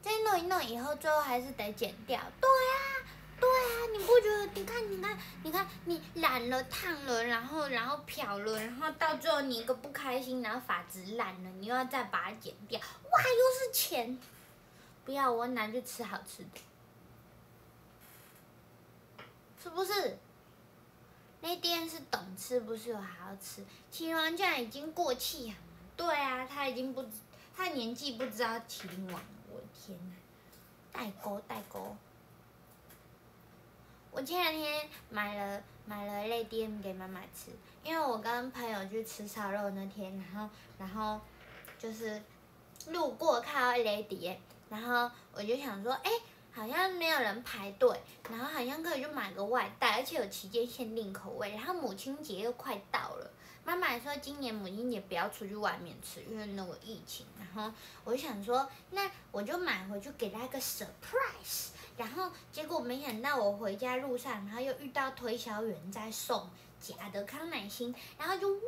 再弄一弄以后，最后还是得剪掉。对啊。对啊，你不觉得？你看，你看，你看，你染了、烫了，然后，然后漂了，然后到最后你一个不开心，然后发质烂了，你又要再把它剪掉，哇，又是钱！不要，我拿去吃好吃的，是不是？那店是懂吃，不是有好好吃。麒麟王现在已经过气了，对啊，他已经不，他年纪不知道麒麟王，我的天哪，代沟，代沟。我前两天买了买了类店给妈妈吃，因为我跟朋友去吃烧肉那天，然后然后就是路过看到雷迪，然后我就想说，哎，好像没有人排队，然后好像可以就买个外带，而且有期间限定口味，然后母亲节又快到了，妈妈说今年母亲节不要出去外面吃，因为那个疫情，然后我就想说，那我就买回去给她一个 surprise。然后结果没想到我回家路上，然后又遇到推销员在送假的康乃馨，然后就哇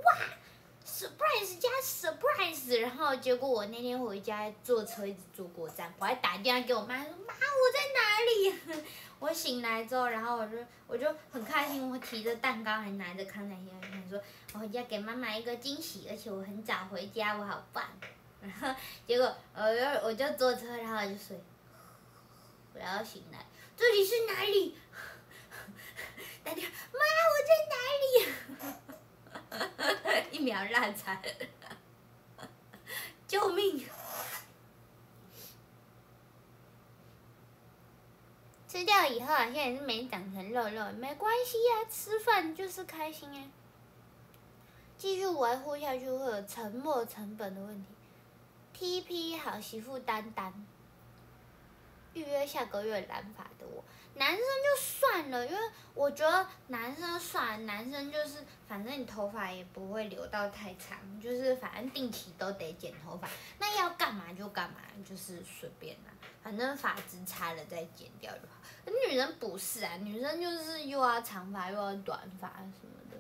，surprise 加 surprise，然后结果我那天回家坐车一直坐过站，我还打电话给我妈说妈我在哪里？我醒来之后，然后我就我就很开心，我提着蛋糕还拿着康乃馨，我想说我回家给妈妈一个惊喜，而且我很早回家，我好棒。然后结果我就我就坐车，然后我就睡。我要醒来，这里是哪里？大家，妈，我在哪里？一秒烂菜，救命！吃掉以后好像也是没长成肉肉，没关系呀，吃饭就是开心呀。继续维护下去会有沉没成本的问题。T.P. 好媳妇丹丹。预约下个月染发的我，男生就算了，因为我觉得男生算，男生就是反正你头发也不会留到太长，就是反正定期都得剪头发，那要干嘛就干嘛，就是随便啦，反正发质差了再剪掉就好。女人不是啊，女生就是又要长发又要短发什么的。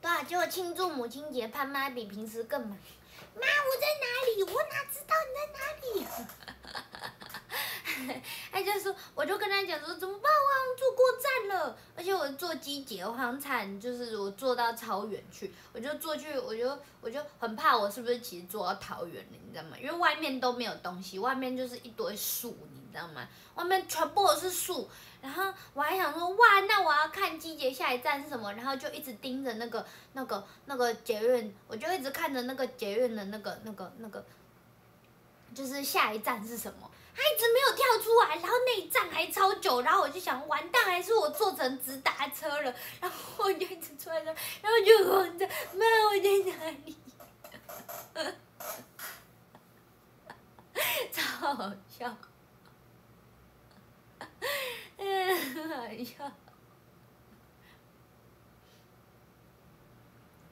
对啊，结果庆祝母亲节，潘妈比平时更忙。妈，我在哪里？我哪知道你在哪里？他 就说，我就跟他讲说，怎么办？我好像坐过站了，而且我坐机姐，我好像惨就是我坐到超远去，我就坐去，我就我就很怕，我是不是其实坐到桃园了？你知道吗？因为外面都没有东西，外面就是一堆树，你知道吗？外面全部都是树。然后我还想说，哇，那我要看季节下一站是什么，然后就一直盯着那个、那个、那个捷运，我就一直看着那个捷运的那个、那个、那个，就是下一站是什么，他一直没有跳出来，然后那一站还超久，然后我就想，完蛋，还是我坐成直达车了，然后我就一直出来，然后就问着，妈，我在哪里？超好笑。哎呀，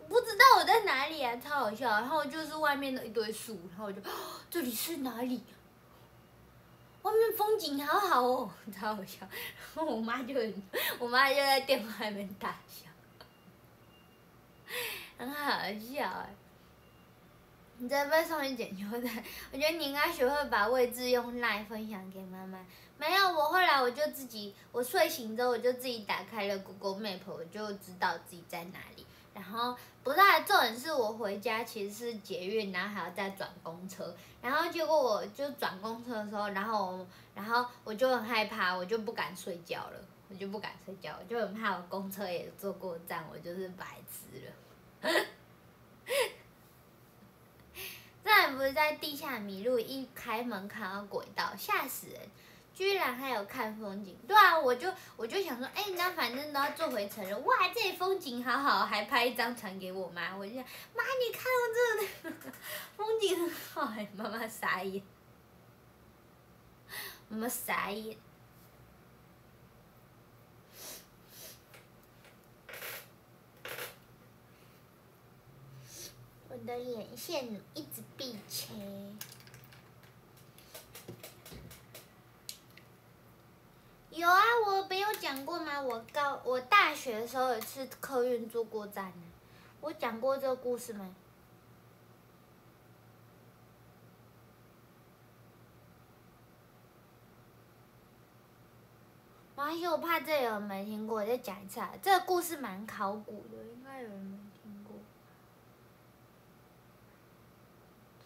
不知道我在哪里啊，超好笑。然后就是外面的一堆树，然后我就，这里是哪里？外面风景好好哦，超好笑。然 后我妈就，我妈就在电话里面大笑，很好笑哎。你在被送去捡牛仔，我觉得你应该学会把位置用赖分享给妈妈。没有，我后来我就自己，我睡醒之后我就自己打开了 Google Map，我就知道自己在哪里。然后不是，重点是我回家其实是捷运，然后还要再转公车。然后结果我就转公车的时候，然后然后我就很害怕，我就不敢睡觉了，我就不敢睡觉，我就很怕我公车也坐过站，我就是白痴了。那不是在地下迷路，一开门看到轨道，吓死人！居然还有看风景，对啊，我就我就想说，哎，那反正都要坐回城了，哇，这里风景好好，还拍一张传给我妈，我就想，妈，你看我这 风景很好，哎，妈妈傻眼，妈妈傻眼，我的眼线一直闭切。有啊，我没有讲过吗？我高我大学的时候有次客运坐过站，我讲过这个故事吗？妈呀，我怕这有人没听过，再讲一次啊！这个故事蛮考古的，应该有人没听过。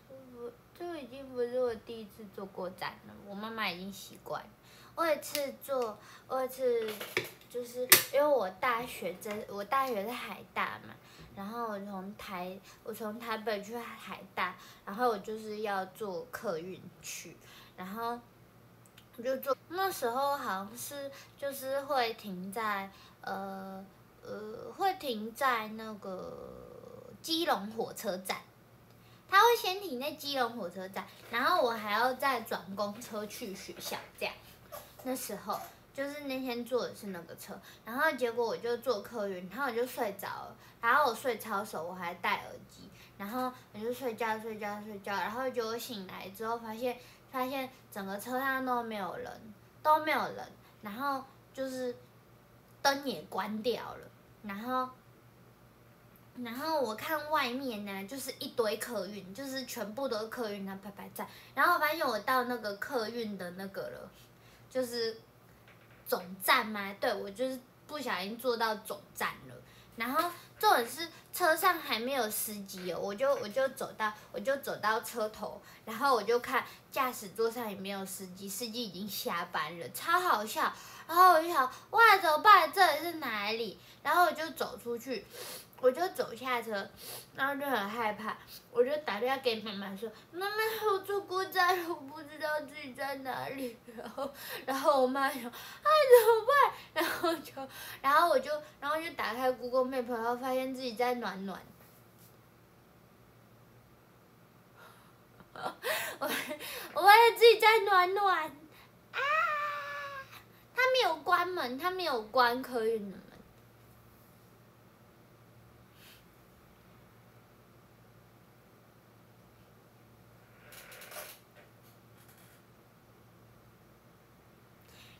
这不，这已经不是我第一次坐过站了，我妈妈已经习惯。我有一次坐，我有一次就是因为我大学在，我大学在海大嘛，然后我从台，我从台北去海大，然后我就是要坐客运去，然后我就坐，那时候好像是就是会停在呃呃会停在那个基隆火车站，他会先停在基隆火车站，然后我还要再转公车去学校这样。那时候就是那天坐的是那个车，然后结果我就坐客运，然后我就睡着了，然后我睡超熟，我还戴耳机，然后我就睡觉睡觉睡觉，然后结果醒来之后发现发现整个车上都没有人，都没有人，然后就是灯也关掉了，然后然后我看外面呢就是一堆客运，就是全部都是客运，那排排站，然后我发现我到那个客运的那个了。就是总站吗？对，我就是不小心坐到总站了。然后重点是车上还没有司机哦，我就我就走到我就走到车头，然后我就看驾驶座上也没有司机，司机已经下班了，超好笑。然后我就想，哇，怎么办？这里是哪里？然后我就走出去。我就走下车，然后就很害怕，我就打电话给妈妈说：“妈妈，我坐过站了，我不知道自己在哪里。”然后，然后我妈说：“啊，怎么办？”然后就，然后我就，然后就打开 Google Map，然后发现自己在暖暖。我，我发现自己在暖暖，啊！他没有关门，他没有关客运的门。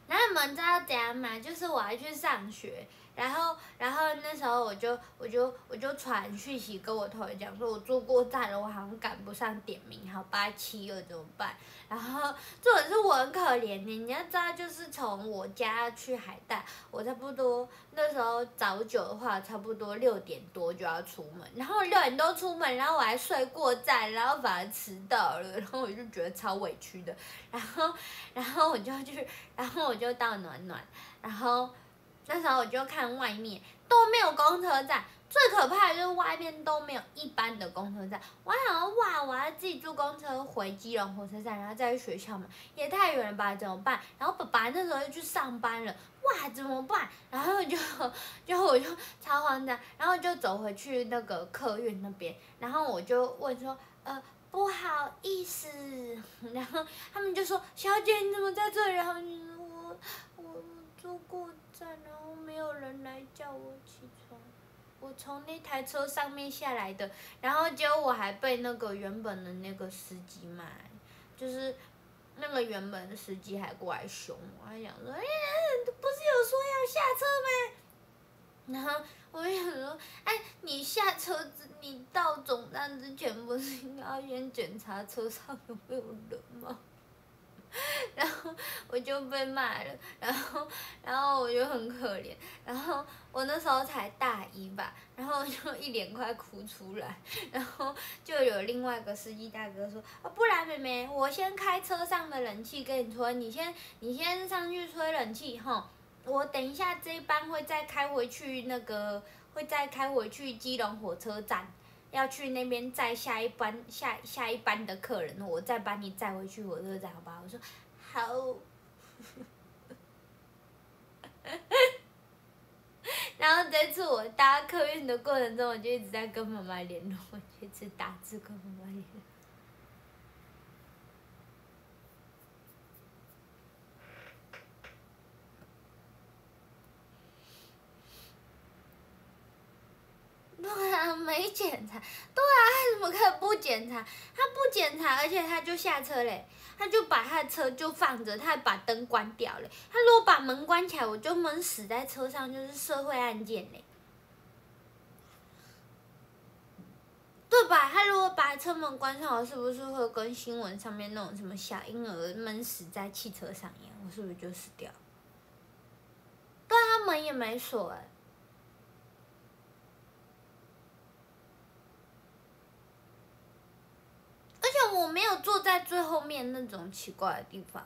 然后你们知道怎样吗？就是我还去上学。然后，然后那时候我就我就我就传讯息跟我同学讲说，我坐过站了，我好像赶不上点名，好八七二怎么办？然后这种是我很可怜的，你要知道，就是从我家去海大，我差不多那时候早九的话，差不多六点多就要出门，然后六点多出门，然后我还睡过站，然后反而迟到了，然后我就觉得超委屈的，然后然后我就去，然后我就到暖暖，然后。那时候我就看外面都没有公车站，最可怕的就是外面都没有一般的公车站。我想说，哇，我要自己坐公车回基隆火车站，然后再去学校嘛，也太远了吧？怎么办？然后爸爸那时候又去上班了，哇，怎么办？然后就就我就超慌张，然后就走回去那个客运那边，然后我就问说，呃，不好意思，然后他们就说，小姐你怎么在这里？然后我坐过站然后没有人来叫我起床，我从那台车上面下来的，然后结果我还被那个原本的那个司机骂，就是那个原本的司机还过来凶我，还想说，哎，不是有说要下车吗？然后我想说，哎，你下车子，你到总站之前不是应该要先检查车上有没有人吗？然后我就被骂了，然后，然后我就很可怜，然后我那时候才大一吧，然后就一脸快哭出来，然后就有另外一个司机大哥说，啊，不然妹妹，我先开车上的冷气给你吹，你先，你先上去吹冷气哈，我等一下这一班会再开回去那个，会再开回去基隆火车站，要去那边载下一班下下一班的客人，我再把你载回去火车站，好吧？我说好。然后这次我搭客运的过程中，我就一直在跟妈妈联络，我一直打字跟妈妈联络。对啊，没检查。对啊，他怎么可以不检查？他不检查，而且他就下车嘞，他就把他的车就放着，他还把灯关掉嘞。他如果把门关起来，我就闷死在车上，就是社会案件嘞。对吧？他如果把车门关上，我是不是会跟新闻上面那种什么小婴儿闷死在汽车上一样？我是不是就死掉？对啊，门也没锁哎。而且我没有坐在最后面那种奇怪的地方，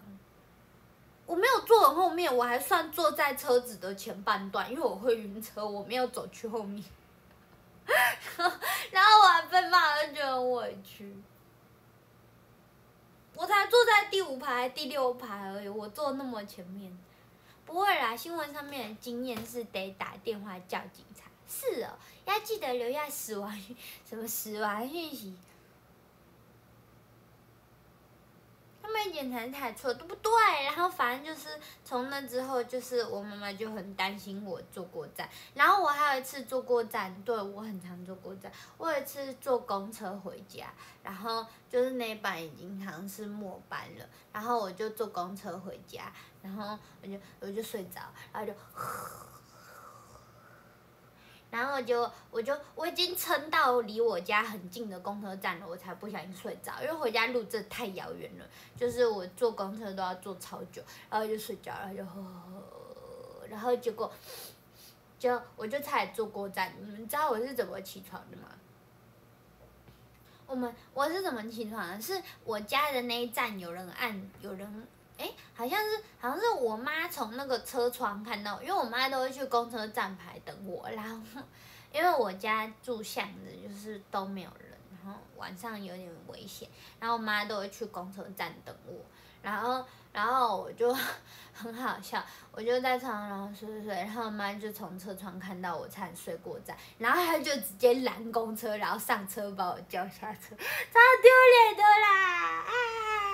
我没有坐很后面，我还算坐在车子的前半段，因为我会晕车，我没有走去后面。然后我还被骂，就觉得很委屈。我才坐在第五排、第六排而已，我坐那么前面，不会啦。新闻上面的经验是得打电话叫警察，是哦，要记得留下死亡 什么死亡讯息。他没检查太错，对不对？然后反正就是从那之后，就是我妈妈就很担心我坐过站。然后我还有一次坐过站，对我很常坐过站。我有一次坐公车回家，然后就是那班已经好像是末班了，然后我就坐公车回家，然后我就我就睡着，然后就。然后就我就我已经撑到离我家很近的公车站了，我才不小心睡着，因为回家路这太遥远了，就是我坐公车都要坐超久，然后就睡着了，就呵，然后结果就我就差点坐过站，你们知道我是怎么起床的吗？我们我是怎么起床的？是我家的那一站有人按，有人。哎，好像是，好像是我妈从那个车窗看到，因为我妈都会去公车站牌等我，然后因为我家住巷子，就是都没有人，然后晚上有点危险，然后我妈都会去公车站等我，然后然后我就 很好笑，我就在床上然后睡睡睡，然后我妈就从车窗看到我差点睡过站，然后她就直接拦公车，然后上车把我叫下车，超丢脸的啦！啊！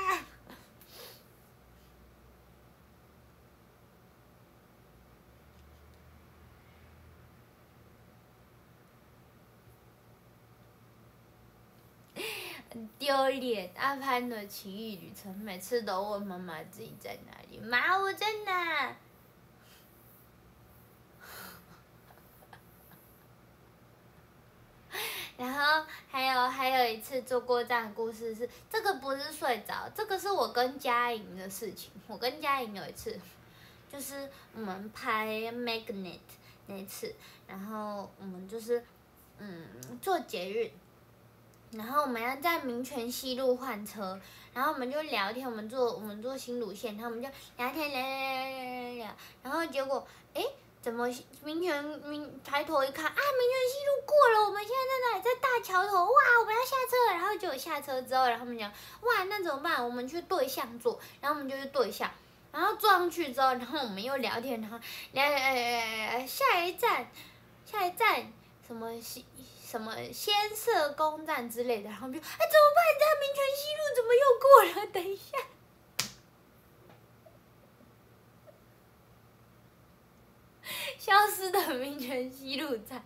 丢脸！阿潘的奇异旅程，每次都问妈妈自己在哪里。妈，我在哪？然后还有还有一次坐过站的故事是，这个不是睡着，这个是我跟嘉颖的事情。我跟嘉颖有一次，就是我们拍《Magnet》那次，然后我们就是嗯做节日。然后我们要在民权西路换车，然后我们就聊天，我们坐我们坐新路线，然后我们就聊天聊聊聊聊聊聊，然后结果哎，怎么民权民抬头一看啊，民权西路过了，我们现在在哪里？在大桥头，哇，我们要下车，然后就下车之后，然后我们讲哇，那怎么办？我们去对向坐，然后我们就去对向，然后坐上去之后，然后我们又聊天，然后聊聊聊聊聊下一站，下一站什么西。什么先设公站之类的，然后就哎怎么办？你在民权西路怎么又过了？等一下，消失的民权西路站，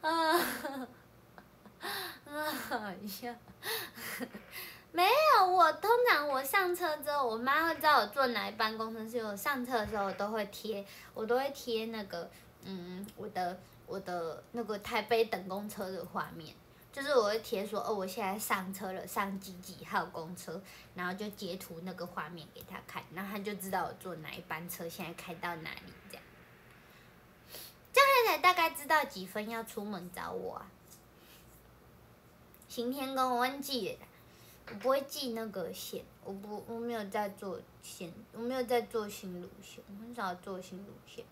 啊，啊，好笑，没有。我通常我上车之后，我妈会知道我坐哪一班公车，所以我上车的时候我都会贴，我都会贴那个，嗯，我的。我的那个台北等公车的画面，就是我会贴说，哦，我现在上车了，上几几号公车，然后就截图那个画面给他看，然后他就知道我坐哪一班车，现在开到哪里这样，这样他才大概知道几分要出门找我啊。晴天跟我忘记了，我不会记那个线，我不我没有在做线，我没有在做新路线，我很少做新路线。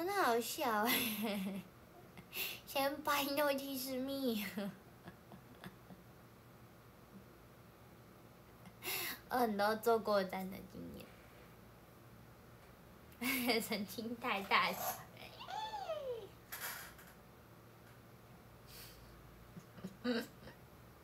很好笑哎，先拜 notice me。我 很多坐过站的经验，神经太大。嗯，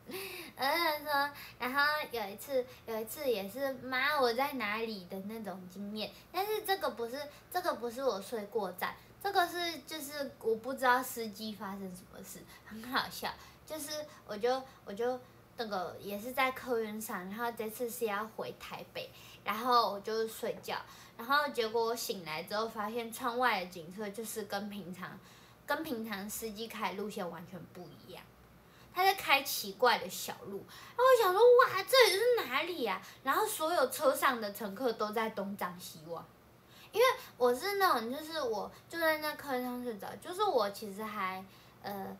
说，然后有一次，有一次也是妈我在哪里的那种经验，但是这个不是，这个不是我睡过站，这个是就是我不知道司机发生什么事，很好笑，就是我就我就那个也是在客运上，然后这次是要回台北，然后我就睡觉，然后结果我醒来之后发现窗外的景色就是跟平常跟平常司机开路线完全不一样。他在开奇怪的小路，然后我想说，哇，这里是哪里啊？然后所有车上的乘客都在东张西望，因为我是那种，就是我就在那客上睡着，就是我其实还，呃，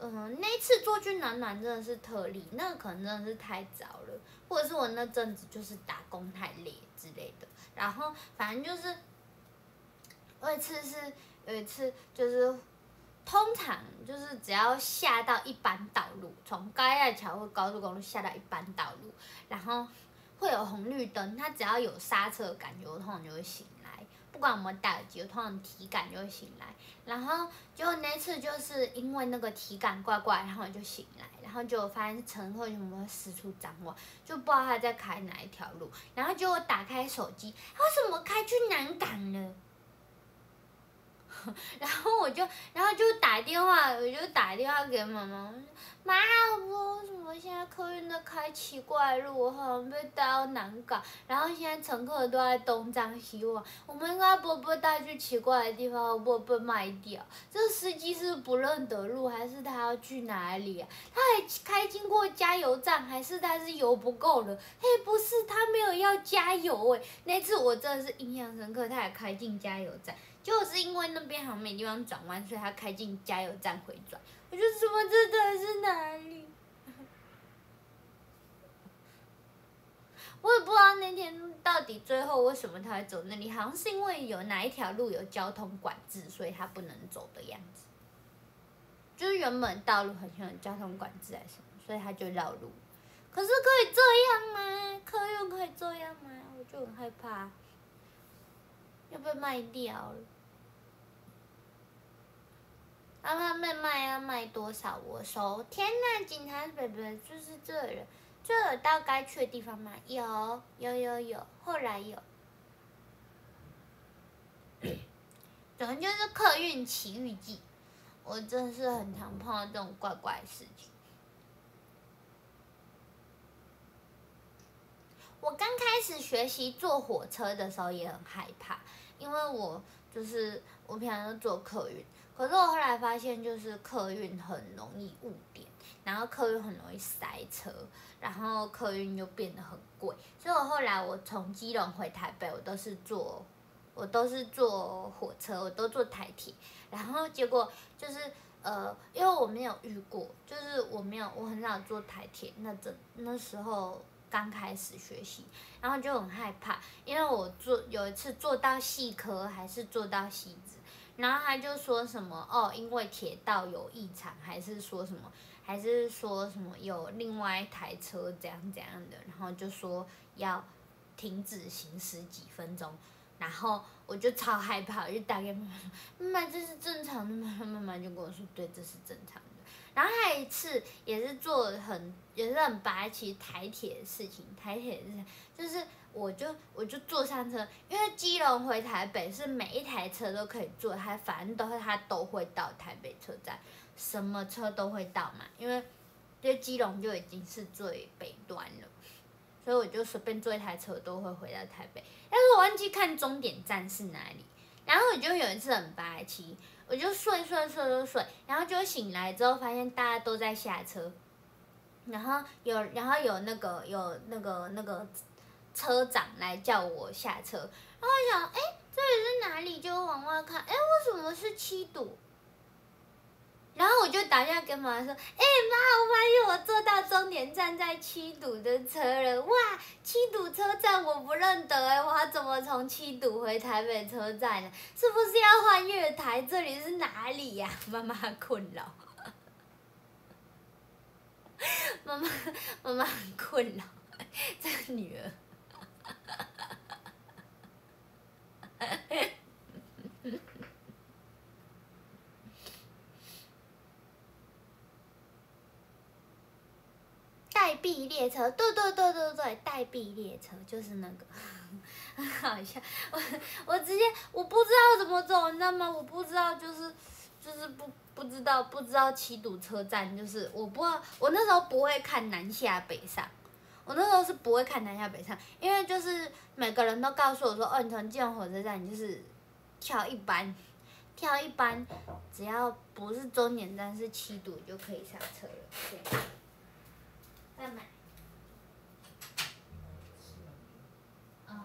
嗯，那次坐去暖暖真的是特例，那可能真的是太早了，或者是我那阵子就是打工太累之类的，然后反正就是，有一次是有一次就是。通常就是只要下到一般道路，从高架桥或高速公路下到一般道路，然后会有红绿灯，它只要有刹车感觉，我通常就会醒来。不管有没有戴耳机，我通常体感就会醒来。然后结果那次就是因为那个体感怪怪，然后我就醒来，然后就发现乘客全部四处张望，就不知道他在开哪一条路。然后结果打开手机，他为什么开去南港了？然后我就，然后就打电话，我就打电话给妈妈，我说妈，我为什么现在客运都开奇怪路，我好像被带到南港，然后现在乘客都在东张西望，我们应该不被带去奇怪的地方，不被卖掉？这司机是不认得路，还是他要去哪里啊？他还开经过加油站，还是他是油不够了？嘿，不是，他没有要加油诶。那次我真的是印象深刻，他还开进加油站。就是因为那边好像没地方转弯，所以他开进加油站回转。我就什么这的是哪里？我也不知道那天到底最后为什么他会走那里，好像是因为有哪一条路有交通管制，所以他不能走的样子。就是原本道路好像有交通管制还是什么，所以他就绕路。可是可以这样吗？客运可以这样吗？我就很害怕，要被卖掉了。让他们卖要卖多少？我收！天呐，警察伯伯就是这人，这有到该去的地方吗？有，有，有，有。后来有，总之就是客运奇遇记。我真是很常碰到这种怪怪的事情。我刚开始学习坐火车的时候也很害怕，因为我就是我平常都坐客运。可是我后来发现，就是客运很容易误点，然后客运很容易塞车，然后客运又变得很贵，所以我后来我从基隆回台北，我都是坐，我都是坐火车，我都坐台铁，然后结果就是呃，因为我没有遇过，就是我没有，我很少坐台铁，那阵那时候刚开始学习，然后就很害怕，因为我坐有一次坐到细科，还是坐到西子。然后他就说什么哦，因为铁道有异常，还是说什么，还是说什么有另外一台车这样怎样的，然后就说要停止行驶几分钟，然后我就超害怕，我就打给妈妈说，妈妈这是正常的吗？妈妈就跟我说，对，这是正常的。然后还有一次也是做很也是很拔奇台铁的事情，台铁是就是。我就我就坐上车，因为基隆回台北是每一台车都可以坐，它反正都它都会到台北车站，什么车都会到嘛。因为就基隆就已经是最北端了，所以我就随便坐一台车都会回到台北。但是我忘记看终点站是哪里，然后我就有一次很八七，我就睡睡睡睡睡，然后就醒来之后发现大家都在下车，然后有然后有那个有那个那个。车长来叫我下车，然后我想，哎，这里是哪里？就往外看，哎，为什么是七堵？然后我就打电话给妈妈说：“哎、妈，我发现我坐到终点站在七堵的车了，哇，七堵车站我不认得哎，我要怎么从七堵回台北车站呢？是不是要换月台？这里是哪里呀、妈妈困扰，妈妈妈妈很困扰，这个女儿。代币列车，对对对对对，代币列车就是那个，很 好笑。我我直接我不知道怎么走，你知道吗？我不知道，就是就是不不知道不知道七堵车站，就是我不我那时候不会看南下北上，我那时候是不会看南下北上，因为就是每个人都告诉我说，哦，你从基隆火车站你就是跳一班，跳一班，只要不是终点站是七堵就可以上车了，对。再买。嗯，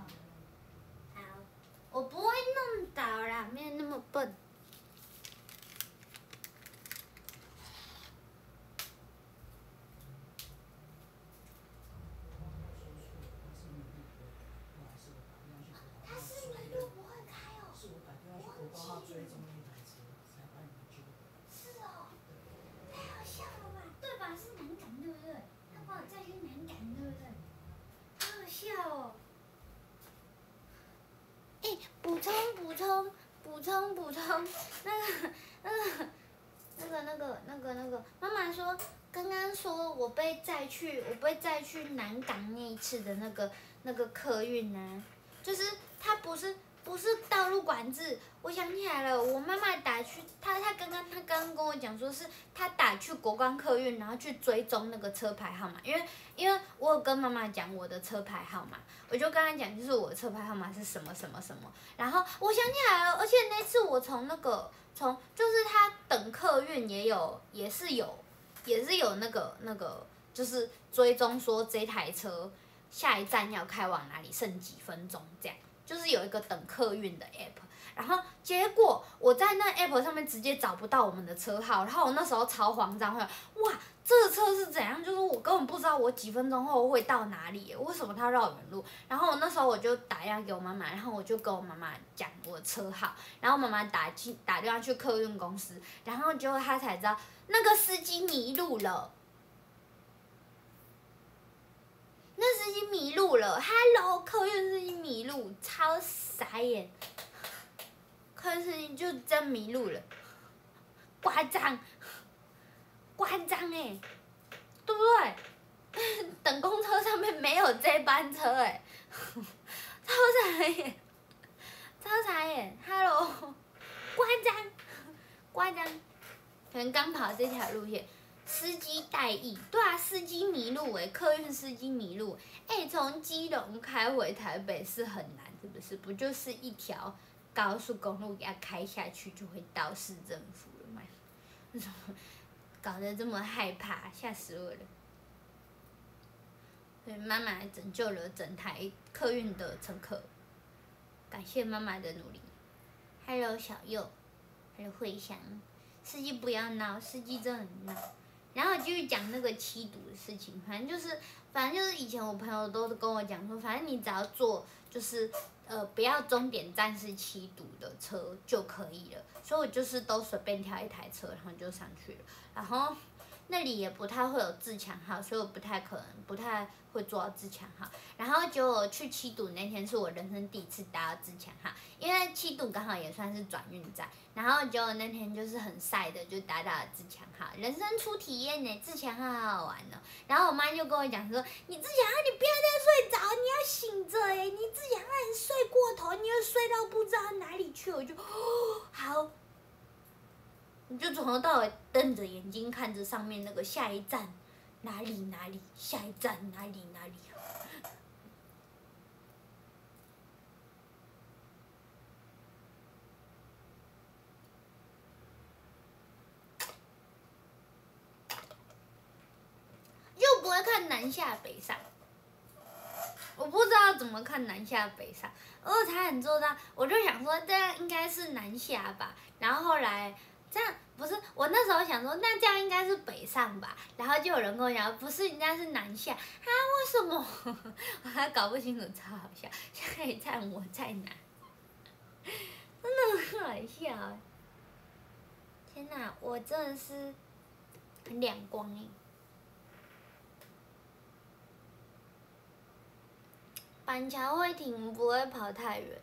好，我不会弄倒啦，没有那么笨。他是门都不会开哦。是我打电话去国光号追踪那台车，才把你们救回来。是哦，太好笑了吧？对吧？是南港对不对？他把我载去南港对不对？好好笑哦。哎，补充补补充补充，那个那个那个那个那个那个，妈妈说刚刚说我被载去，我被载去南港那一次的那个那个客运呢、就是他不是不是道路管制，我想起来了，我妈妈打去，她她刚刚她刚刚跟我讲说是她打去国光客运，然后去追踪那个车牌号码，因为因为我有跟妈妈讲我的车牌号码，我就跟她讲就是我的车牌号码是什么什么什么，然后我想起来了，而且那次我从那个从就是他等客运也有也是有也是有那个那个就是追踪说这台车下一站要开往哪里，剩几分钟这样。就是有一个等客运的 app，然后结果我在那 app 上面直接找不到我们的车号，然后我那时候超慌张，会哇，这车是怎样？就是我根本不知道我几分钟后会到哪里，为什么它绕远路？然后我那时候我就打电话给我妈妈，然后我就跟我妈妈讲我的车号，然后妈妈打去打电话去客运公司，然后结果她才知道那个司机迷路了。那司机迷路了，Hello，客运司机迷路，超傻眼。客运司机就真迷路了，夸张，夸张哎，对不对？等公车上面没有这班车哎，超傻眼，超傻眼，Hello，夸张，夸张，可能刚跑这条路线。司机代役，对啊，司机迷路哎，客运司机迷路，哎，从基隆开回台北是很难，是不是？不就是一条高速公路给它开下去就会到市政府了吗？搞得这么害怕，吓死我了！所以妈妈拯救了整台客运的乘客，感谢妈妈的努力。Hello，小右，还有慧香，司机不要闹，司机真很闹。然后继续讲那个七堵的事情，反正就是，反正就是以前我朋友都是跟我讲说，反正你只要坐就是呃不要终点站是七堵的车就可以了，所以我就是都随便挑一台车，然后就上去了。然后那里也不太会有自强号，所以我不太可能不太会坐到自强号。然后结果去七堵那天是我人生第一次搭到自强号，因为七堵刚好也算是转运站。然后结果那天就是很晒的，就搭到了自强号，人生初体验呢，自强号好好玩哦。然后我妈就跟我讲说，你自强号你不要再睡着，你要醒着哎，你自强号你睡过头，你又睡到不知道哪里去。我就哦好，你就从头到尾瞪着眼睛看着上面那个下一站哪里哪里，下一站哪里哪里。又不会看南下北上，我不知道怎么看南下北上，我才很做到，我就想说这样应该是南下吧，然后后来这样不是，我那时候想说，那这样应该是北上吧，然后就有人跟我讲，不是，应该是南下啊？为什么？我还搞不清楚，超好笑。现在看我在哪？真的很好笑。天哪，我真的是很两光哎。板桥会停，不会跑太远。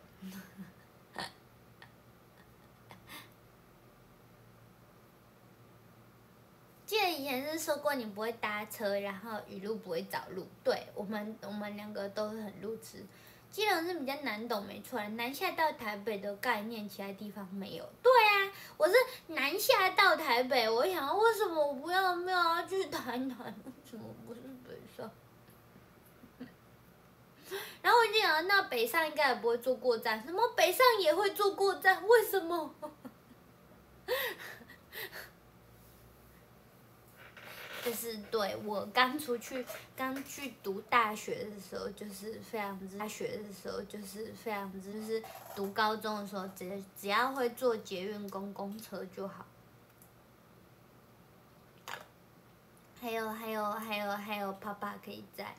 以前是说过你不会搭车，然后语录不会找路。对我们，我们两个都是很路痴。基隆是比较难懂，没错。南下到台北的概念，其他地方没有。对啊，我是南下到台北，我想为什么我不要没有要去台南？为什么不是北上？然后我就想，那北上应该也不会坐过站，什么北上也会坐过站？为什么？就是对我刚出去，刚去读大学的时候，就是非常之大学的时候，就是非常之就是读高中的时候，只只要会坐捷运公共车就好。还有还有还有还有，爸爸可以在。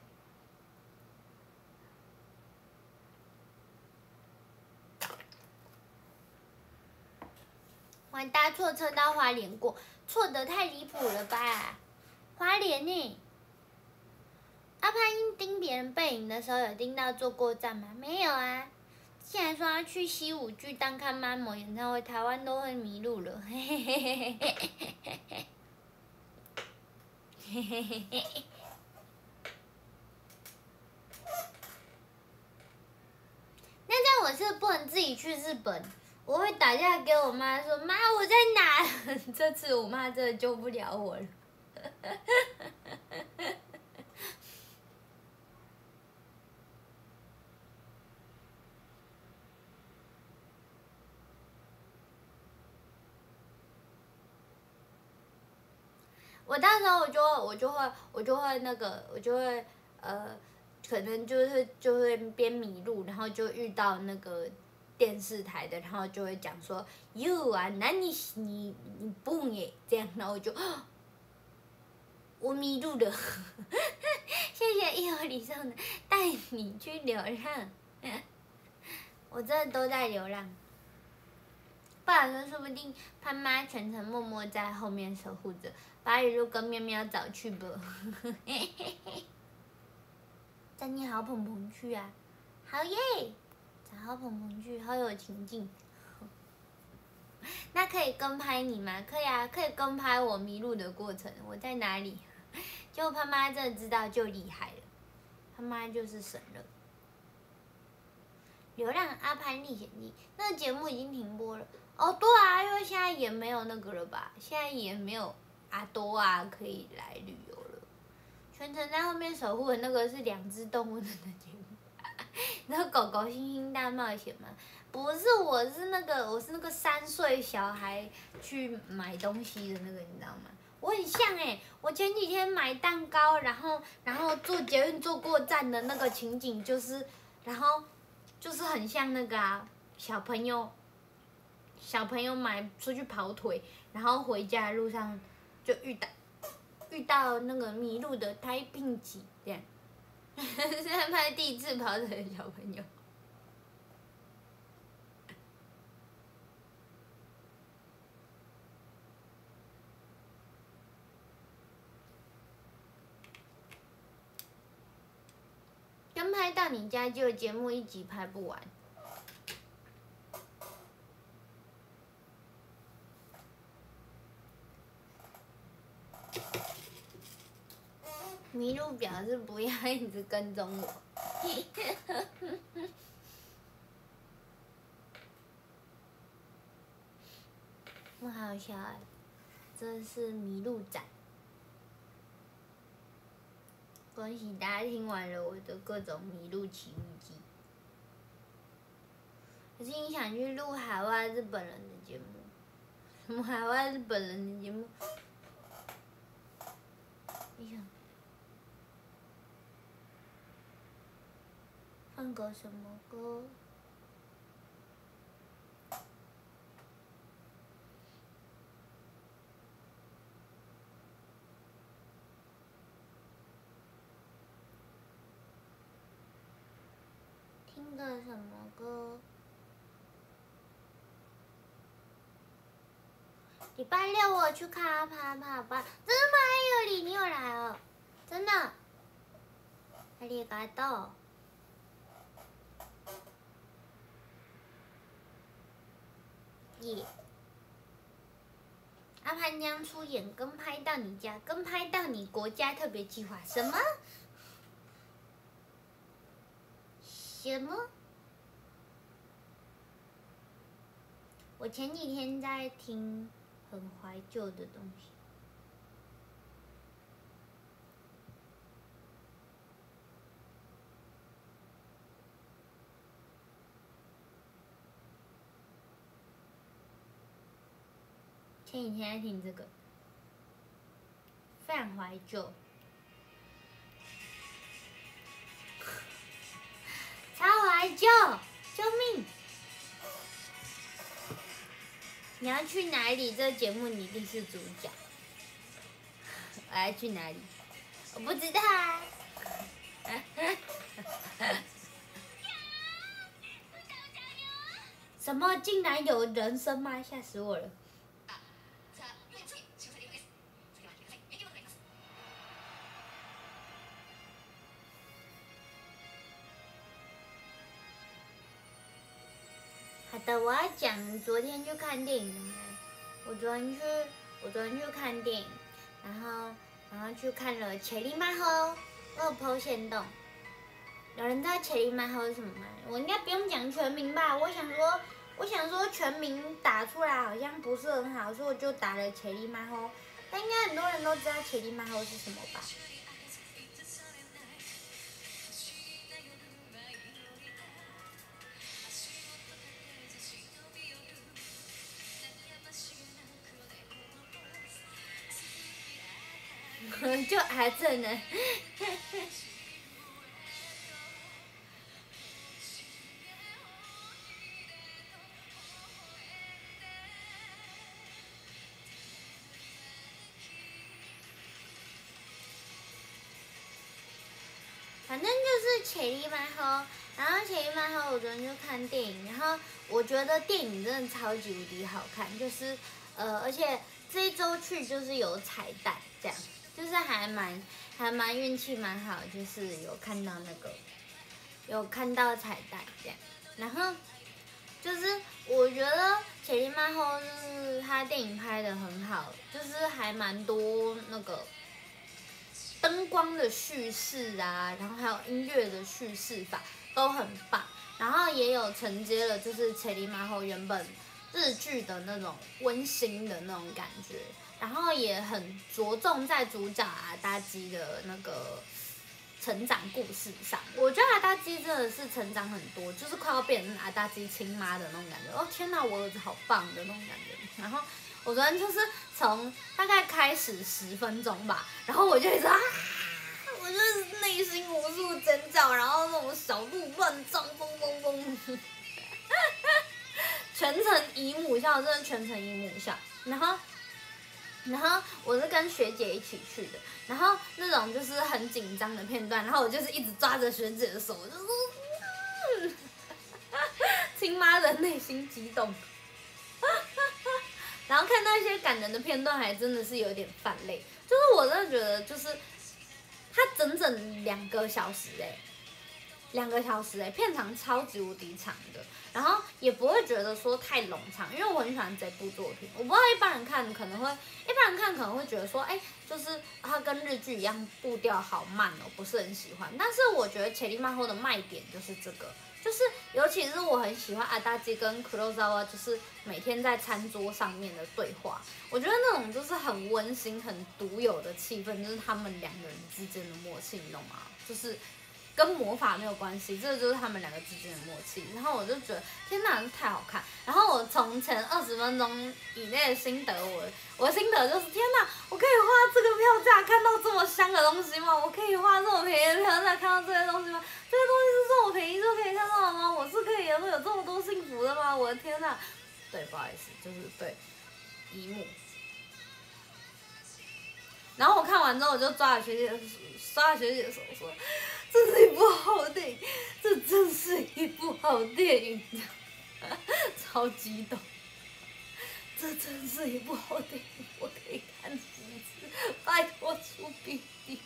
我还搭错车到花莲过，错的太离谱了吧！花莲呢？阿潘盯别人背影的时候，有盯到坐过站吗？没有啊。既然说要去西武巨蛋看妈某演唱会，台湾都会迷路了。嘿嘿嘿嘿嘿嘿嘿嘿。嘿嘿嘿嘿。那这样我是不能自己去日本，我会打电话给我妈说：“妈，我在哪？” 这次我妈真的救不了我了。我到时候我就我就会我就会那个我就会呃，可能就是就会边迷路，然后就遇到那个电视台的，然后就会讲说，You 啊，那你你你不耶？这样，然后我就。我迷路了，谢谢一盒礼送的带你去流浪，我真的都在流浪。不然说，说不定潘妈全程默默在后面守护着，把雨露跟喵喵找去吧。找你好捧捧去啊，好耶！找好捧捧去，好有情境。那可以跟拍你吗？可以啊，可以跟拍我迷路的过程，我在哪里？结果他妈真的知道就厉害了，他妈就是神了。流浪阿潘历险记那个节目已经停播了哦，对啊，因为现在也没有那个了吧，现在也没有阿多啊可以来旅游了。全程在后面守护的那个是两只动物的节目，那个狗狗星星大冒险吗？不是，我是那个我是那个三岁小孩去买东西的那个，你知道吗？我很像哎，我前几天买蛋糕，然后然后坐捷运坐过站的那个情景就是，然后就是很像那个啊小朋友，小朋友买出去跑腿，然后回家路上就遇到遇到那个迷路的胎病鸡这样，现在拍第一次跑腿的小朋友。跟拍到你家就节目一集拍不完，迷路表示不要一直跟踪我，我好笑哎，这是迷路仔。恭喜大家听完了我的各种迷路奇遇记。可是你想去录海外日本人的节目？什么海外日本人的节目？你想放个什么歌？听个什么歌？礼拜六我去看阿帕帕吧，真的吗？有里你有来哦，真的。ありがとう。耶！阿潘江出演跟拍到你家，跟拍到你国家特别计划什么？ 什么？我前几天在听很怀旧的东西。前几天在听这个，非常怀旧，超怀旧，救命！你要去哪里？这个节目你一定是主角。我要去哪里？我不知道啊。什么？竟然有人声吗？吓死我了！我要讲昨天去看电影的。我昨天去，我昨天去看电影，然后然后去看了《千里马后》，我有抛线动。有人知道《千里马后》是什么吗？我应该不用讲全名吧？我想说，我想说全名打出来好像不是很好，所以我就打了《千里马后》。但应该很多人都知道《千里马后》是什么吧？就癌症呢。反正就是《潜力麦后》，然后《潜力麦后》我昨天就看电影，然后我觉得电影真的超级无敌好看，就是呃，而且这一周去就是有彩蛋这样。就是还蛮还蛮运气蛮好，就是有看到那个有看到彩蛋这样，然后就是我觉得《铁力曼后》就是他电影拍的很好，就是还蛮多那个灯光的叙事啊，然后还有音乐的叙事法都很棒，然后也有承接了就是《铁力曼后》原本日剧的那种温馨的那种感觉。然后也很着重在主角阿达基的那个成长故事上，我觉得阿达基真的是成长很多，就是快要变成阿达基亲妈的那种感觉。哦天哪，我儿子好棒的那种感觉。然后我昨天就是从大概开始十分钟吧，然后我就一直啊，我就是内心无数尖叫，然后那种小鹿乱撞，嘣嘣嘣，全程姨母笑，真的全程姨母笑，然后。然后我是跟学姐一起去的，然后那种就是很紧张的片段，然后我就是一直抓着学姐的手，我就说，亲妈的内心激动，然后看到一些感人的片段，还真的是有点泛泪。就是我真的觉得，就是他整整两个小时哎，两个小时哎，片长超级无敌长的。然后也不会觉得说太冗长，因为我很喜欢这部作品。我不知道一般人看可能会，一般人看可能会觉得说，哎，就是它跟日剧一样步调好慢哦，不是很喜欢。但是我觉得《潜力漫后》的卖点就是这个，就是尤其是我很喜欢阿达基跟 Kurosawa，就是每天在餐桌上面的对话，我觉得那种就是很温馨、很独有的气氛，就是他们两个人之间的默契，你懂吗？就是。跟魔法没有关系，这就是他们两个之间的默契。然后我就觉得，天哪，太好看！然后我从前二十分钟以内的心得，我我的心得就是，天哪，我可以花这个票价看到这么香的东西吗？我可以花这么便宜的票价看到这些东西吗？这些东西是这么便宜就可以看到的吗？我是可以拥有这么多幸福的吗？我的天哪！对，不好意思，就是对姨母。然后我看完之后，我就抓着学姐，抓着学姐的手说。这是一部好电影，这真是一部好电影，超激动。这真是一部好电影，我可以看十次，拜托出 B D。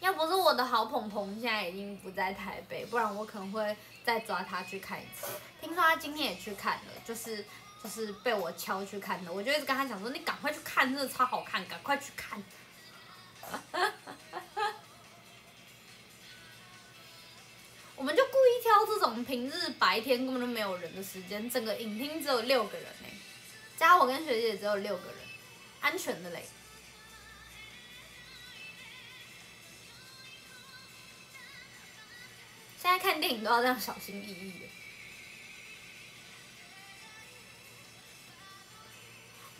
要不是我的好捧捧现在已经不在台北，不然我可能会再抓他去看一次。听说他今天也去看了，就是就是被我敲去看的。我就一直跟他讲说，你赶快去看，真的超好看，赶快去看。我们就故意挑这种平日白天根本就没有人的时间，整个影厅只有六个人呢、加我跟学姐只有六个人，安全的嘞。现在看电影都要这样小心翼翼的。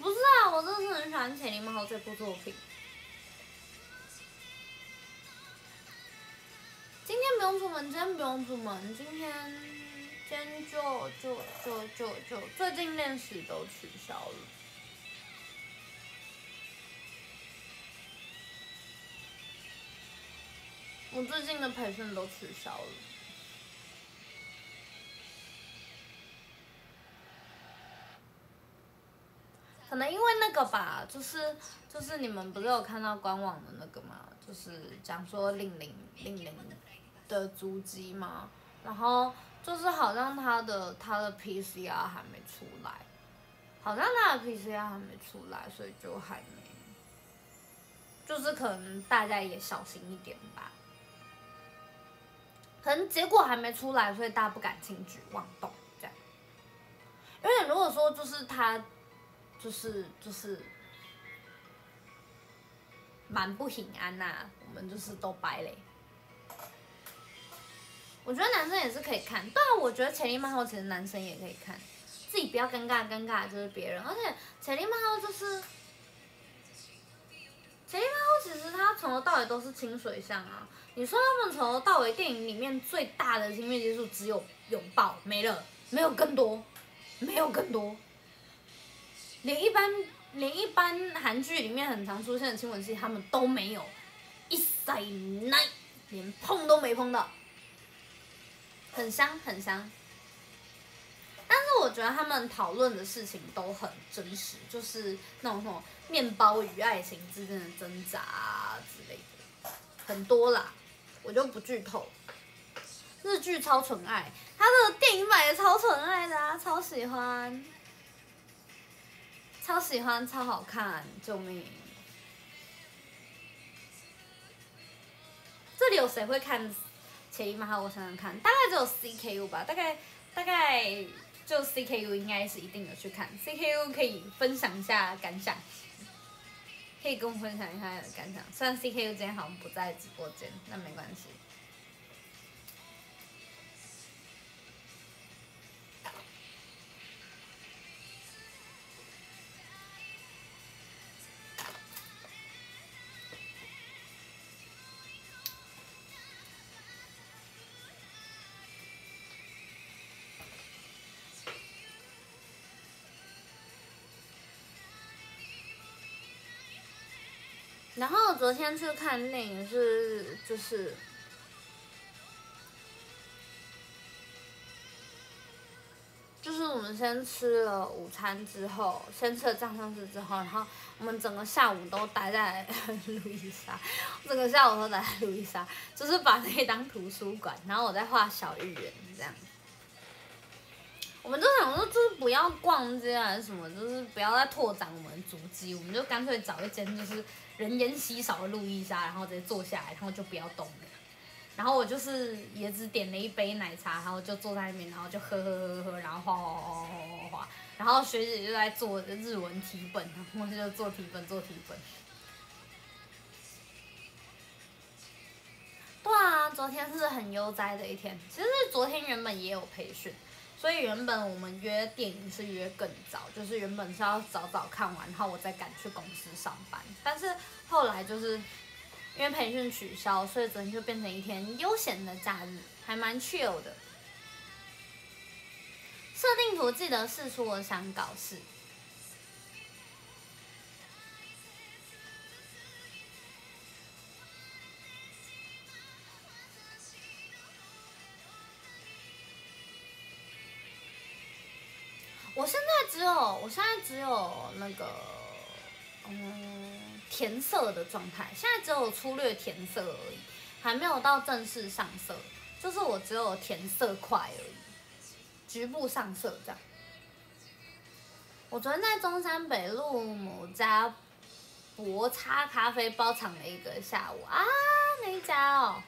不是啊，我真的是很喜欢《潜力猫》这部作品。今天不用出门，今天不用出门，今天今天就就就就就最近练习都取消了。我最近的培训都取消了。可能因为那个吧，就是就是你们不是有看到官网的那个嘛，就是讲说令令令令的足迹嘛，然后就是好像他的他的 PCR 还没出来，好像他的 PCR 还没出来，所以就还没，就是可能大家也小心一点吧。可能结果还没出来，所以大家不敢轻举妄动这样。因为如果说就是他，就是就是蛮不平安呐、我们就是都掰嘞。我觉得男生也是可以看，对啊，我觉得潜力漫画其实男生也可以看，自己不要尴尬，尴尬的就是别人。而且潜力漫画就是，潜力漫画其实它从头到尾都是清水相啊。你说他们从头到尾电影里面最大的亲密接触只有拥抱，没了，没有更多，没有更多，连一般连一般韩剧里面很常出现的亲吻戏他们都没有，一塞奶，连碰都没碰到。很香很香。但是我觉得他们讨论的事情都很真实，就是那种什么面包与爱情之间的挣扎之类的，很多啦，我就不剧透。日剧超纯爱，他的电影版也超纯爱的啊，超喜欢，超喜欢，超好看，救命！这里有谁会看《潜力漫画》？我想想看，大概只有 CKU 吧，大概大概就 CKU 应该是一定有去看，CKU 可以分享一下感想，可以跟我分享一下感想。虽然 CKU 今天好像不在直播间，那没关系。然后昨天去看电影是就是，就是我们先吃了午餐之后，先吃了藏香式之后，然后我们整个下午都待在路易莎，整个下午都待在路易莎，就是把那当图书馆，然后我在画小芋圆这样子。我们就想说，就是不要逛街还是什么，就是不要再拓展我们的足迹，我们就干脆找一间就是人烟稀少的路易莎，然后直接坐下来，然后就不要动了。然后我就是也只点了一杯奶茶，然后就坐在那边，然后就喝喝喝喝，然后画画画画画画。然后学姐就在做日文题本，然后就做题本做题本。对啊，昨天是很悠哉的一天。其实昨天原本也有培训，所以原本我们约电影是约更早，就是原本是要早早看完，然后我再赶去公司上班。但是后来就是因为培训取消，所以昨天就变成一天悠闲的假日，还蛮 chill 的。设定图记得试出我想搞事。只有，我现在只有那个，嗯，填色的状态，现在只有粗略填色而已，还没有到正式上色，就是我只有填色块而已，局部上色这样。我昨天在中山北路某家博叉咖啡包场了一个下午啊，那一家哦，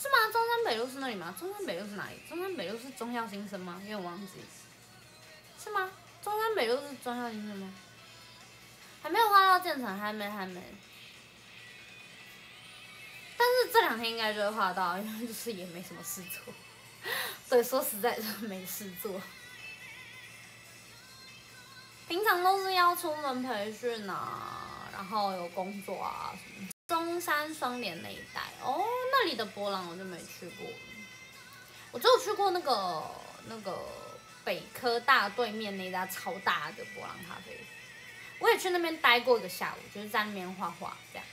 是吗？中山北路是那里吗？中山北路是哪里？中山北路是中校新生吗？因为我忘记。是吗？中山北路是中校新生吗？还没有画到建成，还没还没。但是这两天应该就会画到，因为就是也没什么事做。对，说实在的没事做。平常都是要出门培训啊，然后有工作啊什么。中山双连那一带哦，那里的波浪我就没去过。我只有去过那个那个。北科大对面那家超大的波浪咖啡，我也去那边待过一个下午，就是在那边画画这样。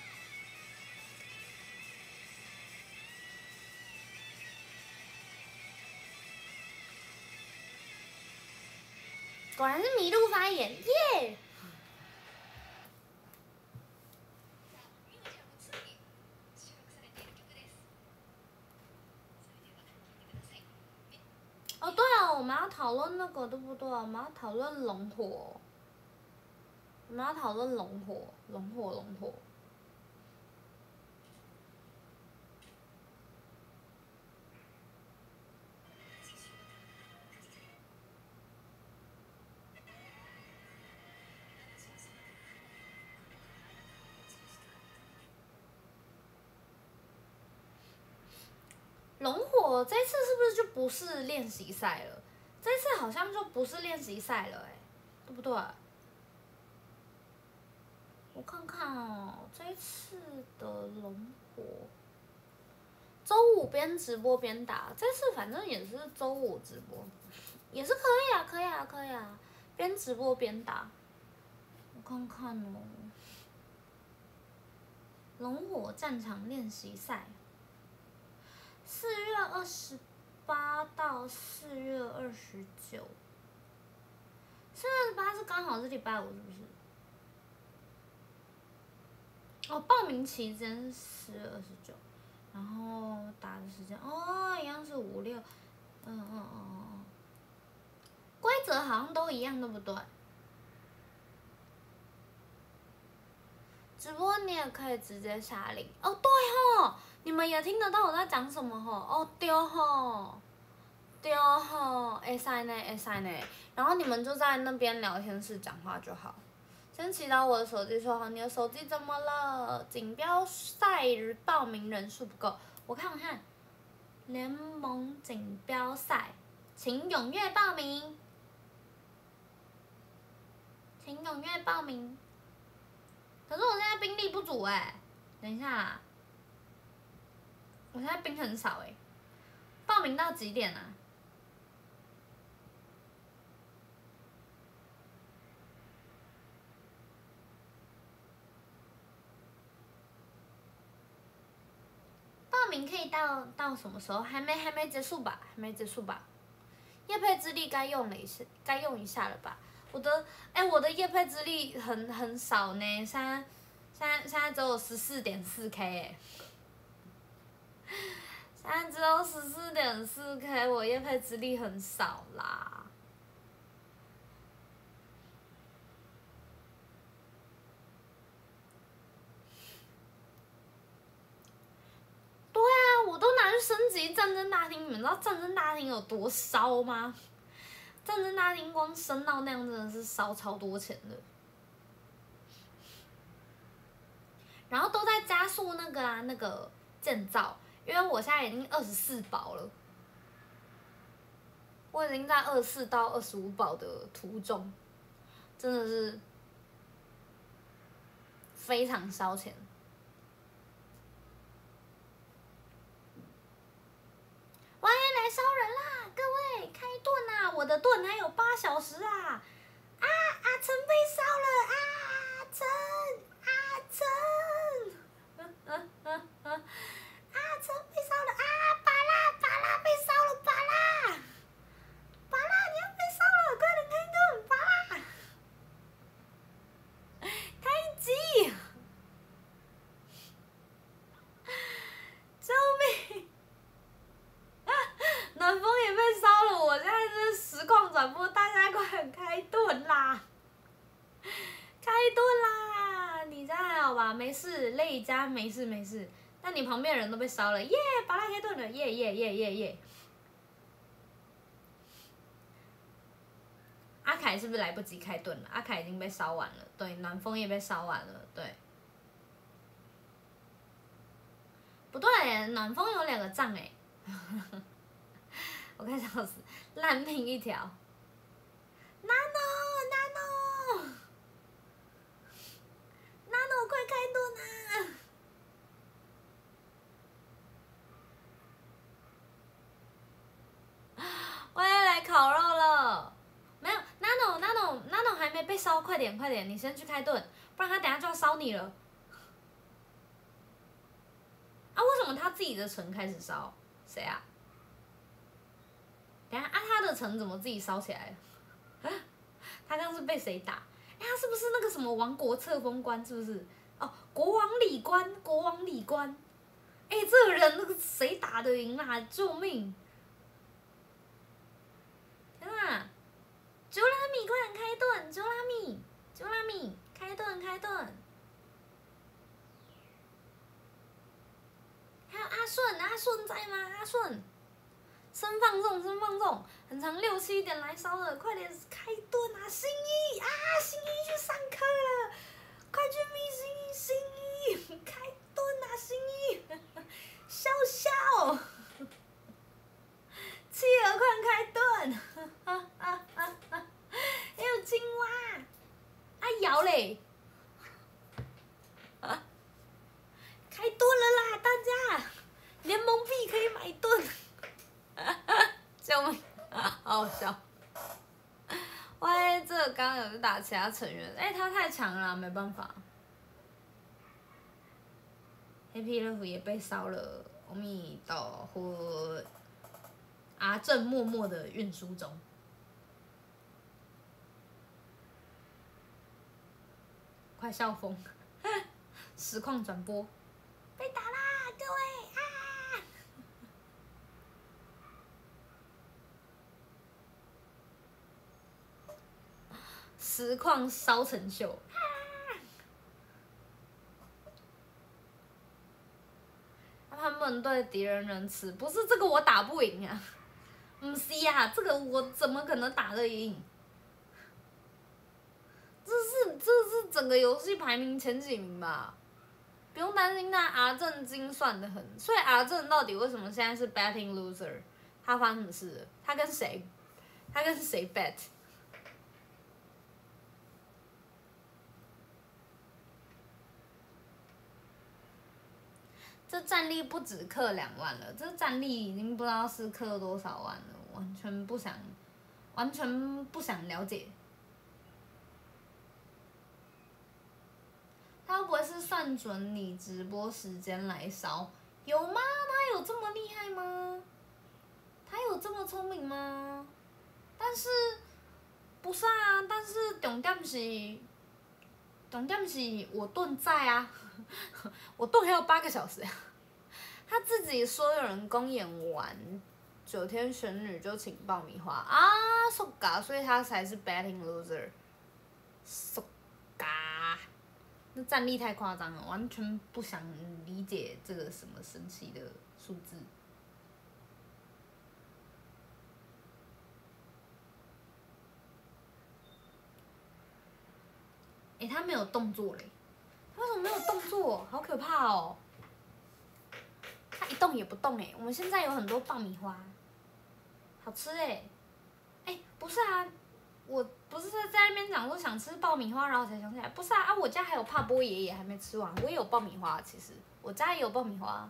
果然是迷路发言，耶对啊，我们要讨论那个对不对？我们要讨论龙火，我们要讨论龙火，龙火，龙火。龙火这次是不是就不是练习赛了？这次好像就不是练习赛了，哎，对不对？我看看哦，这次的龙火，周五边直播边打，这次反正也是周五直播，也是可以啊，可以啊，可以啊，边直播边打。我看看哦，龙火战场练习赛。四月二十八到四月二十九，四月二十八是刚好是礼拜五，是不是？哦，报名期间是四月二十九，然后打的时间哦，一样是五六，嗯嗯嗯嗯，规则好像都一样，对不对？直播你也可以直接下令哦，对吼。你们也听得到我在讲什么吼？哦，对吼，对吼，会使呢，会使呢。然后你们就在那边聊天室讲话就好。先祈祷我的手机说好，你的手机怎么了？锦标赛报名人数不够，我看我看。联盟锦标赛，请踊跃报名，请踊跃报名。可是我现在兵力不足哎，等一下。我现在兵很少哎，报名到几点啊？报名可以到到什么时候？还没还没结束吧？还没结束吧？叶配之力该用了一下，该用一下了吧？我的哎，我的叶配之力很很少呢，现在现在现在只有十四点四 K。现在只有十四点四 K，我叶配之力很少啦。对啊，我都拿去升级战争大厅，你们知道战争大厅有多烧吗？战争大厅光升到那样真的是烧超多钱的。然后都在加速那个啊，那个建造。因为我现在已经二十四宝了，我已经在二十四到二十五宝的途中，真的是非常烧钱。王爷来烧人啦！各位开盾啊！我的盾还有八小时啊！啊，阿成被烧了啊！阿成，阿成。车被烧了啊！巴拉巴拉被烧了，巴拉巴拉你要被烧了，快没事，累家没事没事。但你旁边人都被烧了，耶，把他开炖了，耶耶耶耶耶。阿凯是不是来不及开炖了？阿凯已经被烧完了，对，暖风也被烧完了，对。不对，暖风有两个账哎，我快笑死，烂命一条。nano nano nano 快开炖啊！我要来烤肉了，没有 nano nano nano 还没被烧，快点快点，你先去开盾，不然他等下就要烧你了。啊，为什么他自己的城开始烧？谁啊？等下啊，他的城怎么自己烧起来了？他刚是被谁打？哎，他是不是那个什么王国册封官？是不是？哦，国王李官，国王李官。哎，这个人那个谁打得赢啊？救命！天啊！九拉米，快点开盾！九拉米，九拉米，开盾，开盾！还有阿顺，阿顺在吗？阿顺，生放纵，生放纵，很长六七点来烧了，快点开盾啊！新一。啊，新一去上课了，快去咪新一，新一。开盾啊，新一，笑笑，企鹅快开盾，哈哈哈哈。还有青蛙，啊摇嘞。啊开盾了啦，大家！联盟币可以买盾，救命！好好笑。喂，这刚刚有在打其他成员，哎，他太强了，没办法。黑皮乐福也被烧了，阿弥陀佛。阿正默默的运输中，快笑疯！实况转播。被打啦，各位啊！实况烧成秀！他们对敌人仁慈，不是这个我打不赢啊！不是呀，这个我怎么可能打得赢？这是这是整个游戏排名前几名吧？不用担心，那阿正精算的很，所以阿正到底为什么现在是 betting loser？他发生什么事？他跟谁？他跟谁 bet？这战力不止氪两万了，这战力已经不知道是氪多少万了，完全不想，完全不想了解。他不会是算准你直播时间来烧？有吗？他有这么厉害吗？他有这么聪明吗？但是不是啊？但是重点是，重点是我盾在啊，我盾还有八个小时呀。他自己说有人公演完九天玄女就请爆米花啊，so ga，所以他才是 betting loser。那战力太夸张了，完全不想理解这个什么神奇的数字。哎，他没有动作嘞，他为什么没有动作？好可怕哦！他一动也不动哎。我们现在有很多爆米花，好吃哎。哎，不是啊。我不是在那边讲说想吃爆米花，然后才想起来，不是啊啊！我家还有帕波爷爷还没吃完，我也有爆米花，其实我家也有爆米花。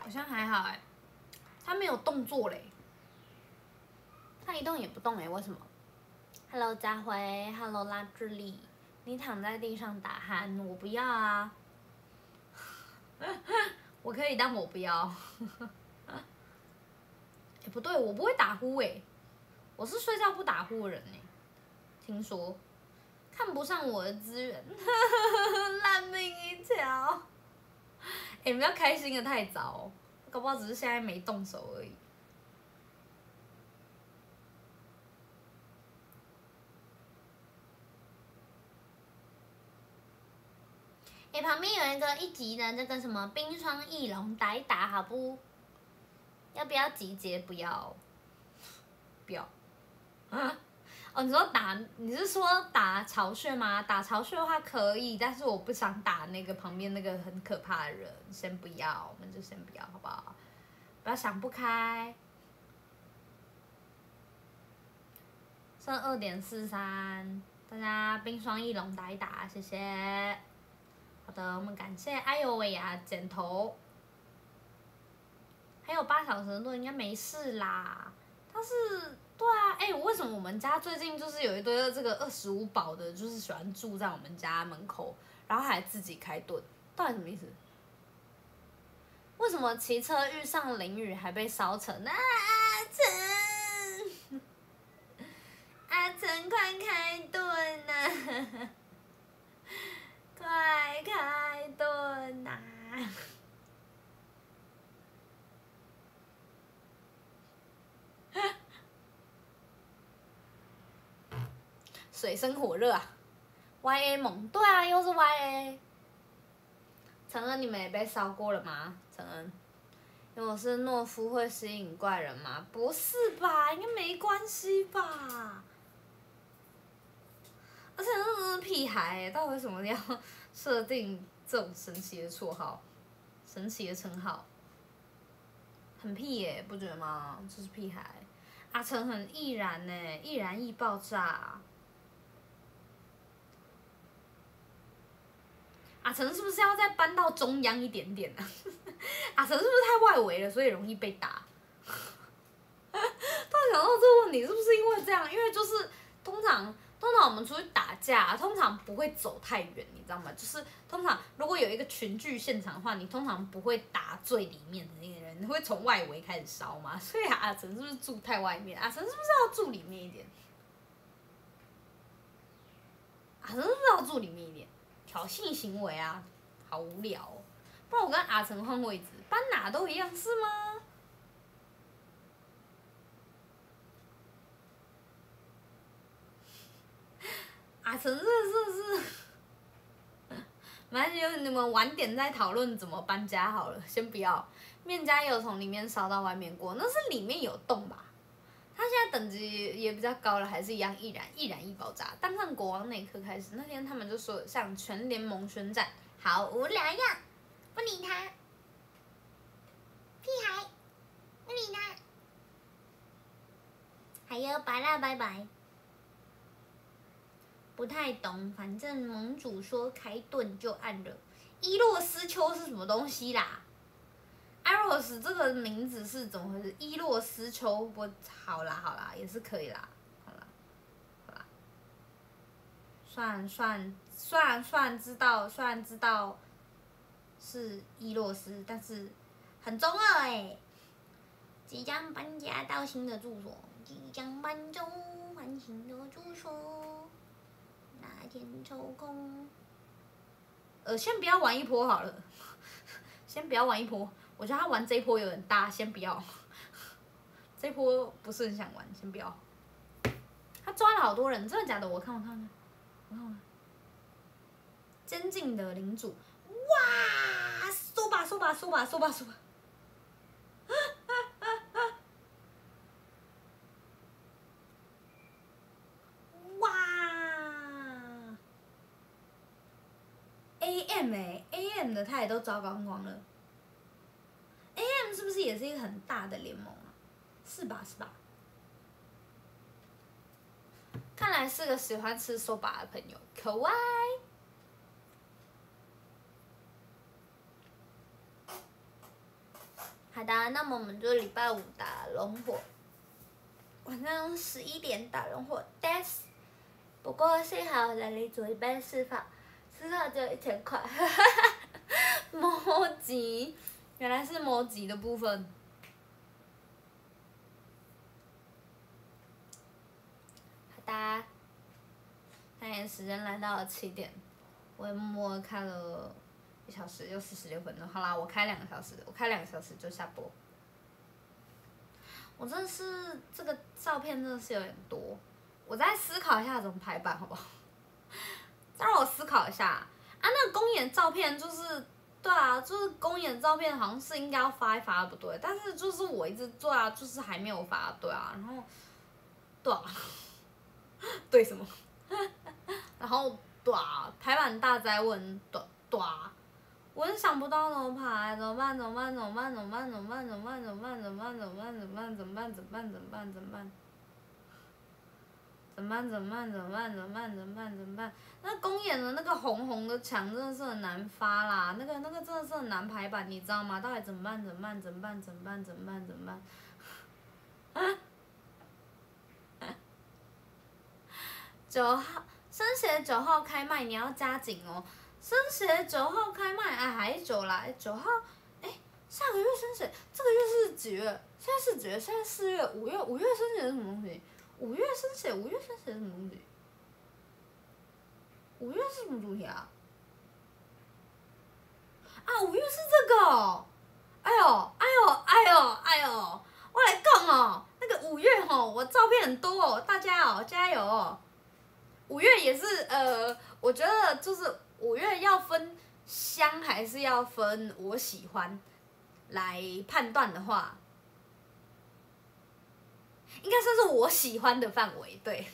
好像还好哎，他没有动作嘞，他一动也不动哎，为什么？Hello，佳辉，Hello，拉智力。你躺在地上打鼾，我不要啊！我可以，但我不要。哎，不对，我不会打呼哎，我是睡觉不打呼的人哎。听说看不上我的资源，烂命一条。哎，不要开心的太早，搞不好只是现在没动手而已。旁边有一个一级的那个什么冰霜翼龙打一打，好不？要不要集结？不要。不要。啊？哦，你说打，你是说打巢穴吗？打巢穴的话可以，但是我不想打那个旁边那个很可怕的人，先不要，我们就先不要，好不好？不要想不开。剩二点四三，大家冰霜翼龙打一打，谢谢。好的，我们感谢哎呦喂呀剪头。还有八小时的路应该没事啦。但是，对啊，哎、为什么我们家最近就是有一堆这个二十五宝的，就是喜欢住在我们家门口，然后还自己开盾，到底什么意思？为什么骑车遇上淋雨还被烧成啊？阿成，阿成，快开盾呐、快开盾呐、水深火热啊！Y A 猛，对啊，又是 Y A。承恩，你们也被烧过了吗？承恩，因为我是懦夫会吸引怪人吗？不是吧，应该没关系吧。而且那是屁孩，到底为什么要设定这种神奇的绰号、神奇的称号？很屁耶，不觉得吗？就是屁孩。阿成很易燃呢，易燃易爆炸。阿成是不是要再搬到中央一点点呢、阿成是不是太外围了，所以容易被打？突然想到这个问题，是不是因为这样？因为就是通常通常我们出去打架，通常不会走太远，你知道吗？就是通常如果有一个群聚现场的话，你通常不会打最里面的那个人，你会从外围开始烧嘛。所以阿成是不是住太外面？阿成是不是要住里面一点？阿成是不是要住里面一点？挑衅行为啊，好无聊、哦。不然我跟阿成换位置，搬哪都一样是吗？阿成这是是，没关系，你们晚点再讨论怎么搬家好了，先不要。面家有从里面烧到外面过，那是里面有洞吧？他现在等级也比较高了，还是一样易燃，易燃易爆炸。当上国王那一刻开始，那天他们就说向全联盟宣战，好无聊呀，不理他，屁孩，不理他。还有拜啦拜拜。不太懂，反正盟主说开盾就按了。伊洛斯丘是什么东西啦？艾洛斯这个名字是怎么回事？伊洛斯丘，我好啦好啦，也是可以啦，好啦，好啦。算算虽然虽然知道算知道是伊洛斯，但是很中二哎、即将搬家到新的住所，即将搬走换新的住所，天抽空。呃，先不要玩一波好了，先不要玩一波。我觉得他玩这一波有点大，先不要。这波不是很想玩，先不要。他抓了好多人，真的假的？我看我看看，我看我看。监禁的领主，哇！收吧收吧收吧收吧收吧。！AM 哎、a m 的他也都糟光光了。AM 是不是也是一个很大的联盟啊？是吧是吧？看来是个喜欢吃手把的朋友，可爱。好的，那么我们就礼拜五打龙火，晚上十一点打龙火 d e s 不过幸好来你做一杯释放，释放只有一千块，哈哈哈，摸吉，原来是摸吉的部分。好的，看眼时间来到了七点，我也默默地看了一小时又四十六分钟，好啦，我开两个小时，我开两个小时就下播。我真的是这个照片真的是有点多，我再思考一下怎么排版，好不好？再让我思考一下啊，那公演照片就是，对啊，就是公演照片好像是应该要发一发，不对，但是就是我一直做啊，就是还没有发，对啊，然后，对啊，对什么？然后对啊，排版大灾问，对对啊。我是想不到怎么排，怎么办？怎么办？怎么办？怎么办？怎么办？怎么办？怎么办？怎么办？怎么办？怎么办？怎么办？怎么办？怎么办？怎么办？怎么办？怎么办？怎么办？怎么办？怎么办？那公演的那个红红的墙真的是很难发啦，那个那个真的是很难排版，你知道吗？到底怎么办？怎么办？怎么办？怎么办？怎么办？怎么办？九号升学九号开麦，你要加紧哦。升学九号开麦，哎，还久啦，九号，哎，下个月升学，这个月是几月？现在是几月？现在四月、五月，五月升学是什么东西？五月生写，五月生写什么东西？五月是什么主题啊？啊，五月是这个哦，哎呦，哎呦，哎呦，哎呦，我来讲哦，那个五月吼，我照片很多哦，大家哦，加油哦！五月也是呃，我觉得就是五月要分香还是要分我喜欢来判断的话，应该算是我喜欢的范围。对，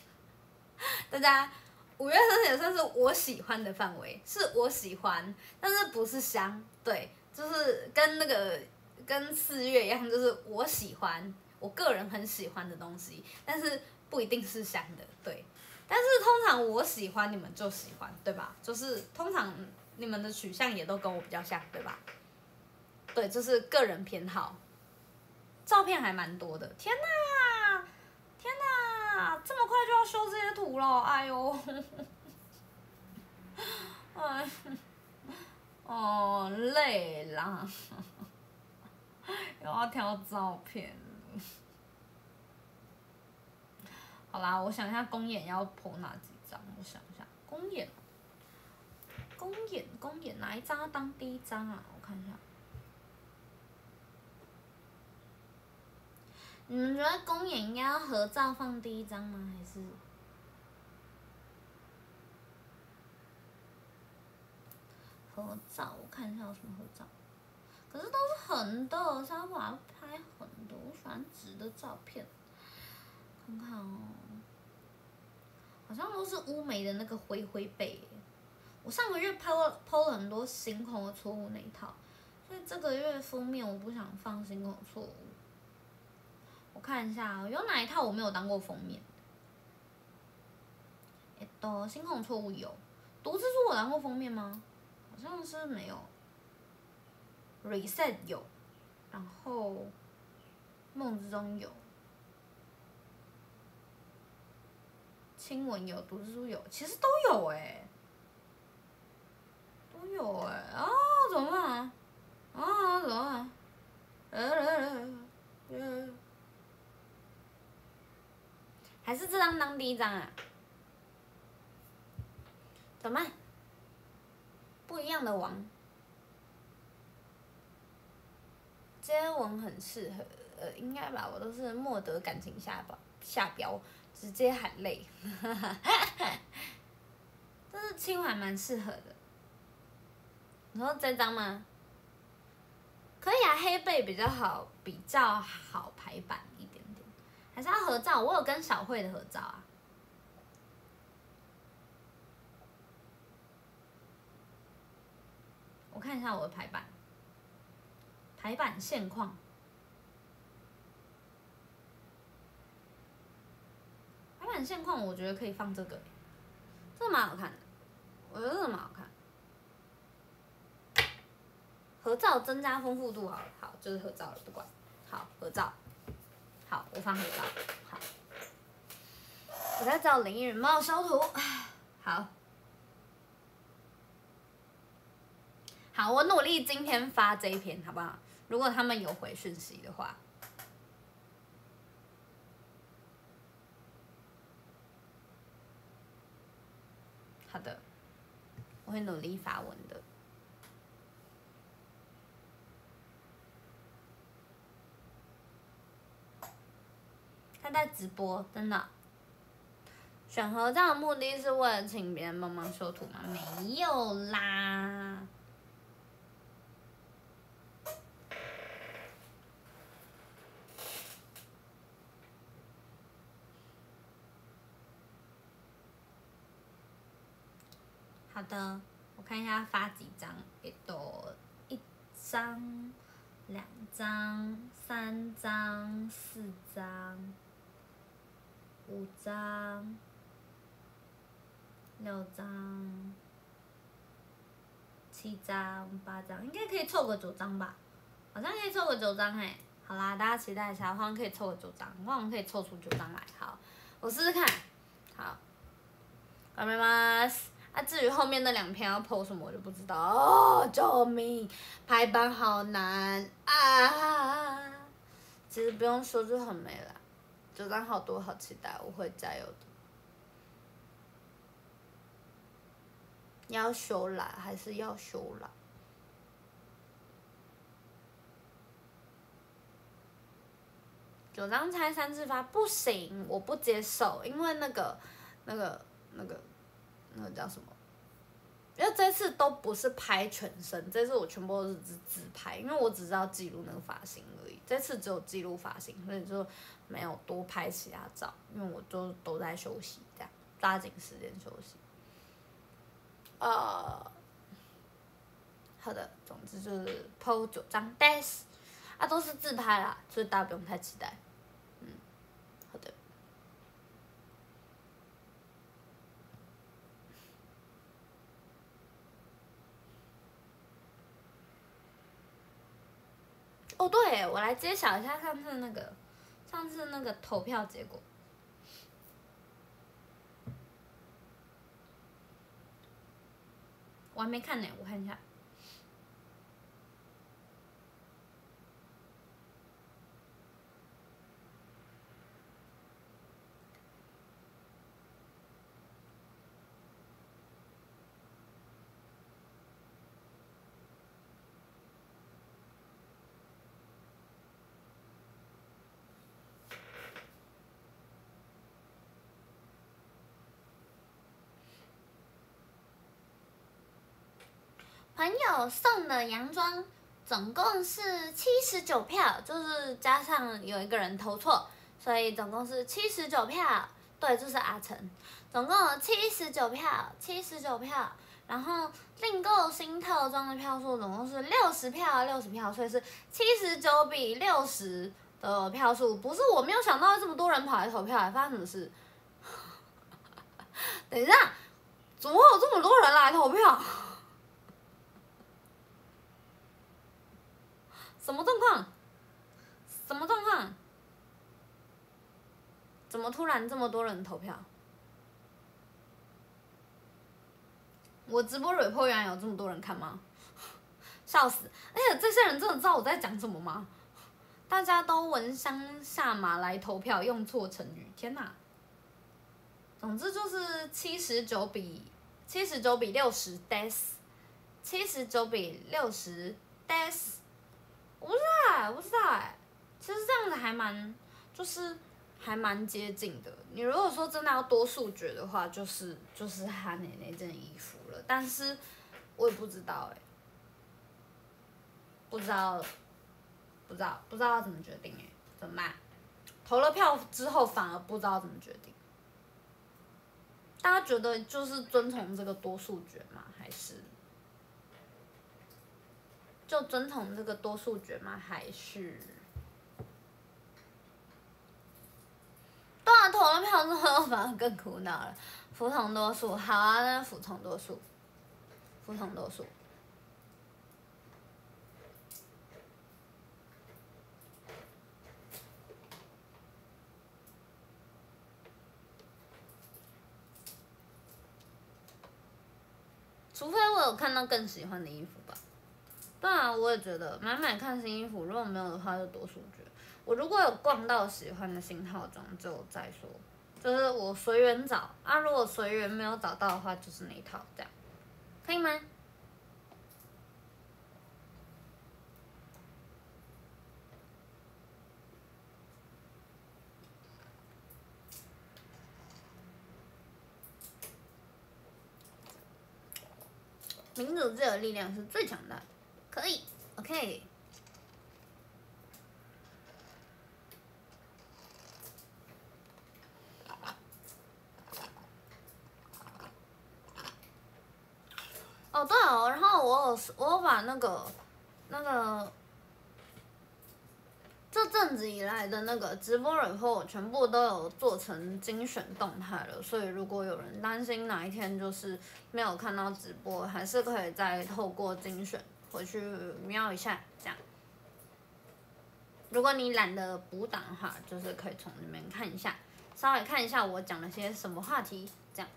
大家五月生也算是我喜欢的范围，是我喜欢，但是不是香。对，就是跟那个跟四月一样，就是我喜欢，我个人很喜欢的东西，但是不一定是香的。对。但是通常我喜欢你们就喜欢，对吧？就是通常你们的取向也都跟我比较像，对吧？对，就是个人偏好。照片还蛮多的，天哪，啊，这么快就要修这些图了，哎呦，哎，哦，累啦，又要挑照片。好啦，我想一下公演要 po 哪几张？我想一下，公演，公演，公演哪一张当第一张啊？我看一下。你们觉得公演应该要合照放第一张吗？还是合照？我看一下有什么合照。可是都是横的，是要把它拍横的。我喜欢直的照片。看看哦。好像都是乌梅的那个灰灰背，我上个月拍了拍了很多星空的错误那一套，所以这个月封面我不想放星空错误。我看一下有哪一套我没有当过封面。哎，都星空错误有，独蜘蛛我当过封面吗？好像是没有。reset 有，然后梦之中有。亲吻有，读书有，其实都有哎，都有哎啊，怎么办啊？啊，怎么办？呃呃呃，还是这张当第一张啊？怎么？不一样的王，这些王很适合，呃，应该吧？我都是莫得感情下吧下标。直接喊累，但是青还蛮适合的。你说这张吗？可以啊，黑背比较好，比较好排版。还是要合照，我有跟小慧的合照啊。我看一下我的排版，排版现况。排版现况，我觉得可以放这个，这个蛮好看的，我觉得这个蛮好看。合照增加丰富度，好了好就是合照了，不管，好合照，好我放合照，好，我在找林依人帮我修图，好，好我努力今天发这一篇，好不好？如果他们有回讯息的话。好的，我会努力发文的。他在直播，真的。选合照的目的是为了请别人帮忙修图吗？没有啦。好的，我看一下发几张，一朵一张、两张、三张、四张、五张、六张、七张、八张，应该可以凑个九张吧？好像可以凑个九张哎。好啦，大家期待一下，好像可以凑个九张，我好像可以凑出九张来。好，我试试看。好，頑張ります。啊，至于后面那两篇要 PO 什么，我就不知道。哦，救命！排版好难啊！其实不用说就很美了， 九张好多，好期待，我会加油的。要修啦，还是要修啦？九张拆三次发不行，我不接受，因为那个、那个、那个。那个叫什么？因为这次都不是拍全身，这次我全部都是自自拍，因为我只知道记录那个发型而已。这次只有记录发型，所以就没有多拍其他照，因为我就都在休息，这样抓紧时间休息。呃，好的，总之就是 PO 九张 days，啊都是自拍啦，所以大家不用太期待。哦，对，我来揭晓一下上次那个，上次那个投票结果。我还没看呢，我看一下。朋友送的洋装总共是七十九票，就是加上有一个人投错，所以总共是七十九票。对，就是阿成，总共有七十九票，七十九票。然后订购新套装的票数总共是六十票，六十票，所以是七十九比六十的票数。不是我没有想到这么多人跑来投票，发生什么事？等一下，怎么会有这么多人来投票？什么状况？什么状况？怎么突然这么多人投票？我直播 report 原来有这么多人看吗？笑死！而且这些人真的知道我在讲什么吗？大家都闻香下马来投票，用错成语，天哪！总之就是七十九比七十九比六十 death，七十九比六十 death。我不知道，我不知道哎。其实这样子还蛮，就是还蛮接近的。你如果说真的要多数决的话，就是就是他那那件衣服了。但是我也不知道哎，不知道，不知道，不知道要怎么决定哎，怎么办？投了票之后反而不知道怎么决定。大家觉得就是遵从这个多数决吗？还是？就遵从这个多数决吗？还是？当然投了票之后反而更苦恼了。服从多数，好啊，那服从多数，服从多数。除非我有看到更喜欢的衣服。对啊，我也觉得买买看新衣服，如果没有的话就多数据。我如果有逛到喜欢的新套装，就再说，就是我随缘找啊。如果随缘没有找到的话，就是那一套这样，可以吗？民主自由力量是最强大的。可以，OK。哦，对哦，然后我有我把那个那个这阵子以来的那个直播 report 全部都有做成精选动态了，所以如果有人担心哪一天就是没有看到直播，还是可以再透过精选回去瞄一下，这样。如果你懒得补档的话，就是可以从里面看一下，稍微看一下我讲了些什么话题，这样。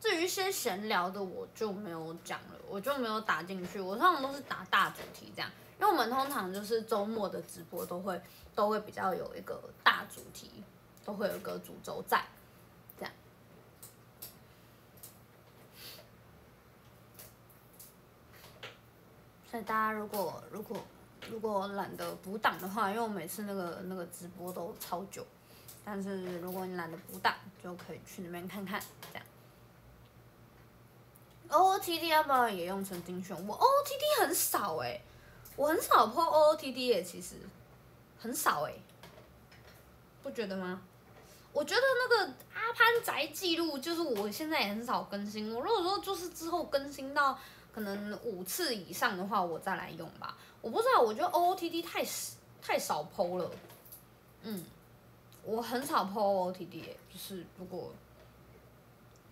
至于一些闲聊的，我就没有讲了，我就没有打进去。我通常都是打大主题这样，因为我们通常就是周末的直播都会都会比较有一个大主题，都会有一个主轴在，这样。所以大家如果如果如果懒得补档的话，因为我每次那个那个直播都超久，但是如果你懒得补档，就可以去那边看看，这样。O O T D 要不要也用成精选？我 O O T D 很少哎、我很少 po O O T D 耶，其实很少哎、不觉得吗？我觉得那个阿潘宅记录，就是我现在也很少更新。我如果说就是之后更新到可能五次以上的话，我再来用吧。我不知道，我觉得 O O T D 太太少 PO 了。嗯，我很少 pootd 就是如果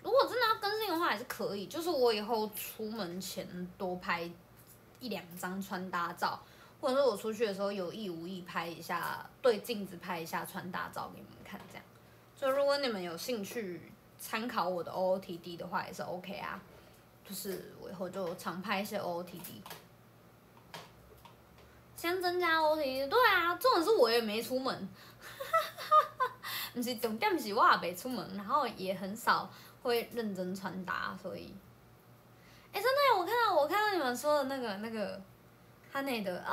如果真的要更新的话，还是可以。就是我以后出门前多拍一两张穿搭照，或者是我出去的时候有意无意拍一下，对镜子拍一下穿搭照给你们看，这样。就如果你们有兴趣参考我的 OOTD 的话，也是 OK 啊。就是我以后就常拍一些 OOTD。先增加 OOTD，对啊，重点是我也没出门，不是重点是我也没出门，然后也很少会认真穿搭，所以，哎、真的，我看到我看到你们说的那个那个哈内的哦，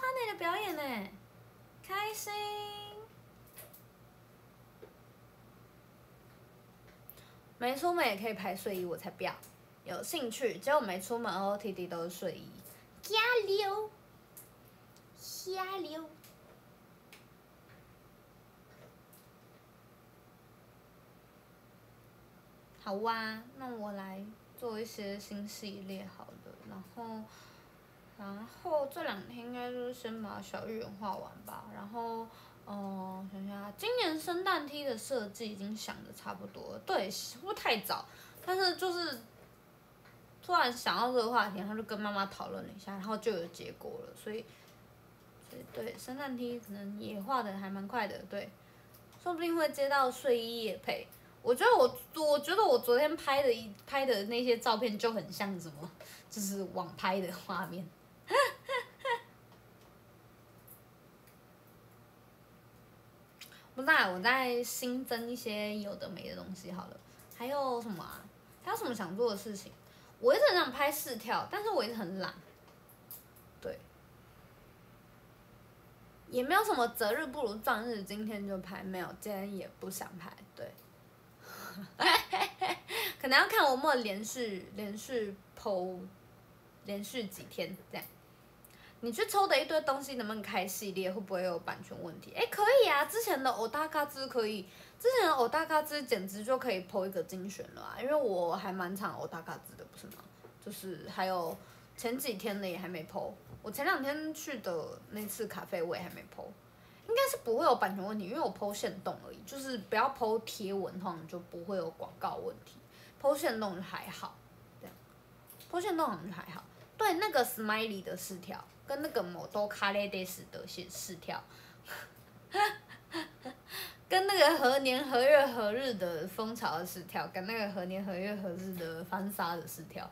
哈内的表演呢，开心。没出门也可以拍睡衣，我才不要。有兴趣，结果没出门，OOTD 都是睡衣，加溜，加溜。好哇，那我来做一些新系列好的，然后，然后这两天应该就是先把小预言画完吧，然后，哦、想想，今年圣诞 T 的设计已经想的差不多了，对，会不太早？但是就是突然想到这个话题，然后就跟妈妈讨论了一下，然后就有结果了，所以，所以对圣诞 T 可能也画的还蛮快的，对，说不定会接到睡衣也配。我觉得我，我觉得我昨天拍的一拍的那些照片就很像什么，就是网拍的画面。不是、啊，我再新增一些有的没的东西好了。还有什么啊？还有什么想做的事情？我一直很想拍四跳，但是我一直很懒。对，也没有什么择日不如撞日，今天就拍，没有，今天也不想拍。对。可能要看我有没有连续连续剖，连续几天这样。你去抽的一堆东西能不能开系列？会不会有版权问题？哎、可以啊，之前的欧大咖兹可以，之前的欧大咖兹简直就可以剖一个精选了啊！因为我还蛮常欧大咖兹的，不是吗？就是还有前几天的也还没剖，我前两天去的那次咖啡我也还没剖。应该是不会有版权问题，因为我剖线动而已，就是不要剖贴文，通常就不会有广告问题。剖线动就还好，这样，剖线动好像就还好。对，那个 smiley 的四条跟那个 modo c a l e d e s 的四四条，跟那个何年何月何日的蜂巢的四条，跟那个何年何月何日的翻沙的四条，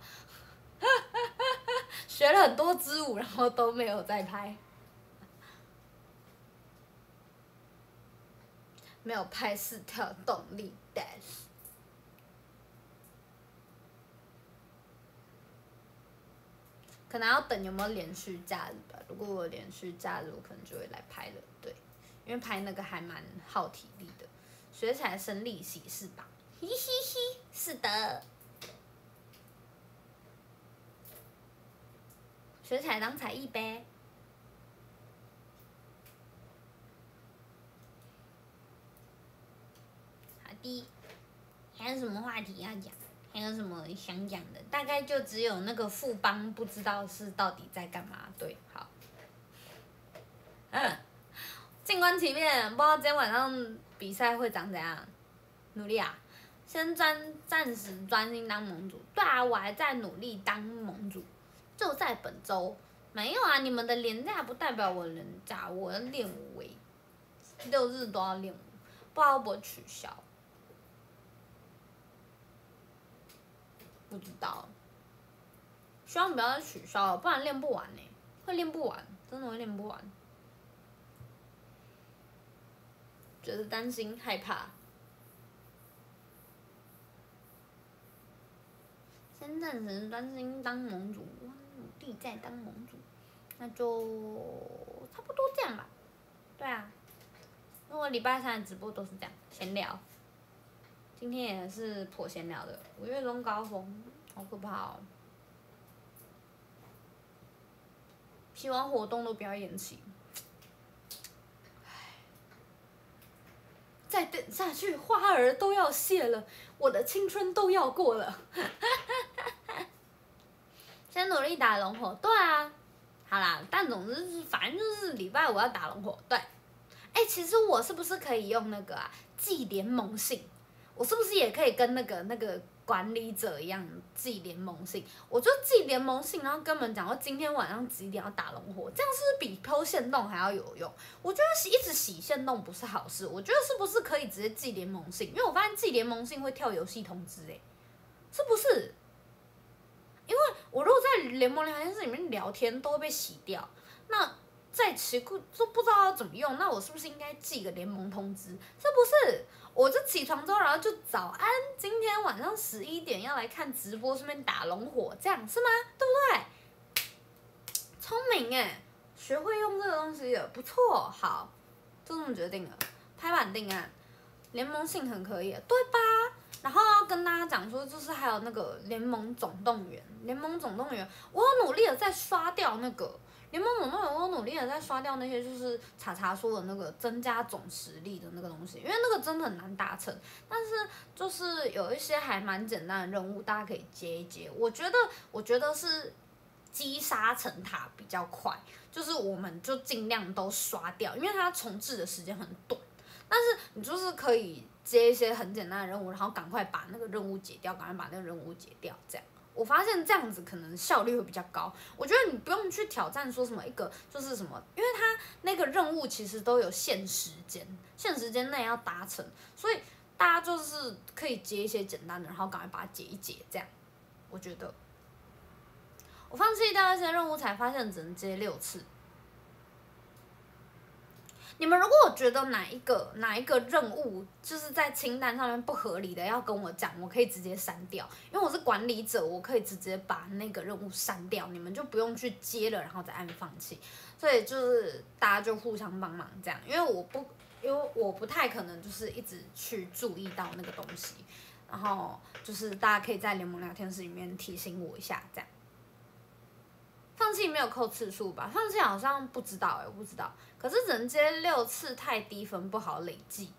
学了很多支舞，然后都没有再拍。没有拍四跳动力 dash。可能要等有没有连续假日吧。如果我连续假日，我可能就会来拍了。对，因为拍那个还蛮耗体力的水彩生利息是吧。嘻嘻嘻是的。水彩当才艺呗。好的还有什么话题要讲？还有什么想讲的？大概就只有那个副帮不知道是到底在干嘛对好。嗯。静观其变，不知道今天晚上比赛会长怎样。努力啊！先专暂时专心当盟主。对啊，我还在努力当盟主。就在本周，没有啊！你们的连假不代表我连假，我要练舞诶，六日都要练舞，不知道会不会取消。不知道，希望不要再取消了，不然练不完呢，会练不完，真的会练不完。觉得担心害怕，先暂时专心当盟主，努力再当盟主，那就差不多这样吧。对啊，因为我礼拜三的直播都是这样闲聊。今天也是颇闲聊的，五月中高峰，好可怕哦！希望活动都不要延期。再等下去，花儿都要谢了，我的青春都要过了。先努力打龙火，对啊，好啦，但总之是，反正就是礼拜五要打龙火，对。哎，其实我是不是可以用那个啊，祭联盟信？我是不是也可以跟那个那个管理者一样寄联盟信？我就寄联盟信，然后跟他们讲说今天晚上几点要打龙火，这样是不是比抛线动还要有用？我觉得洗一直洗线动不是好事，我觉得是不是可以直接寄联盟信？因为我发现寄联盟信会跳游戏通知，诶，是不是？因为我如果在联盟聊天室里面聊天都会被洗掉，那在奇怪就不知道要怎么用，那我是不是应该寄个联盟通知？是不是？我就起床之后，然后就早安，今天晚上十一点要来看直播，顺便打龙火，这样是吗？对不对？聪明哎，学会用这个东西也，不错，好，就这么决定了，拍板定案，联盟性很可以，对吧？然后要跟大家讲说，就是还有那个联盟总动员，联盟总动员，我努力的在刷掉那个。联盟总动员，我努力的在刷掉那些就是查查说的那个增加总实力的那个东西，因为那个真的很难达成。但是就是有一些还蛮简单的任务，大家可以接一接。我觉得，我觉得是击杀成塔比较快，就是我们就尽量都刷掉，因为它重置的时间很短。但是你就是可以接一些很简单的任务，然后赶快把那个任务解掉，赶快把那个任务解掉，这样。我发现这样子可能效率会比较高。我觉得你不用去挑战说什么一个就是什么，因为他那个任务其实都有限时间，限时间内要达成，所以大家就是可以接一些简单的，然后赶快把它解一解。这样，我觉得我放弃掉一些任务，才发现只能接六次。你们如果觉得哪一个哪一个任务就是在清单上面不合理的，要跟我讲，我可以直接删掉，因为我是管理者，我可以直接把那个任务删掉，你们就不用去接了，然后再按放弃。所以就是大家就互相帮忙这样，因为我不，因为我不太可能就是一直去注意到那个东西，然后就是大家可以在联盟聊天室里面提醒我一下这样。放弃没有扣次数吧？放弃好像不知道哎，我不知道。可是只能接六次，太低分不好累计。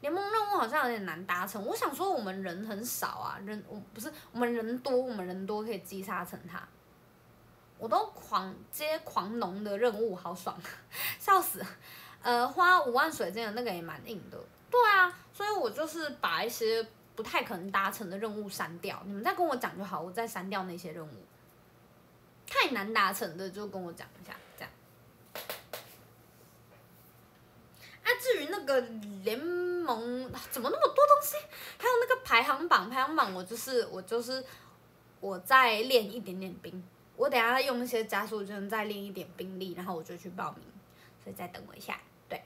联盟任务好像有点难达成。我想说我们人很少啊，人我不是我们人多，我们人多可以击杀成他。我都狂接狂农的任务，好爽，笑死。呃，花五万水晶的那个也蛮硬的。对啊，所以我就是把一些不太可能达成的任务删掉。你们再跟我讲就好，我再删掉那些任务。太难达成的就跟我讲一下，这样。啊，至于那个联盟怎么那么多东西，还有那个排行榜，排行榜我就是我就是我再练一点点兵，我等下用一些加速针再练一点兵力，然后我就去报名，所以再等我一下。对，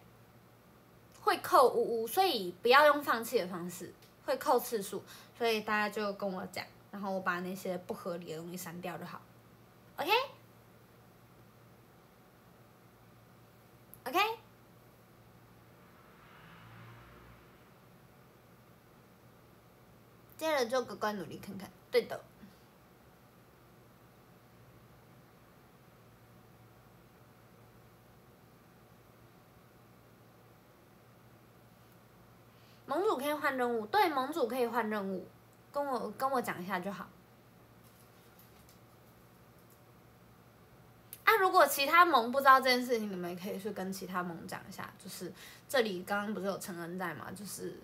会扣五五，所以不要用放弃的方式，会扣次数，所以大家就跟我讲，然后我把那些不合理的东西删掉就好。ok ok 接了就乖乖努力看看对的。盟主可以换任务对盟主可以换任务跟我跟我讲一下就好。啊，如果其他盟不知道这件事情，你们也可以去跟其他盟讲一下。就是这里刚刚不是有陈恩在嘛，就是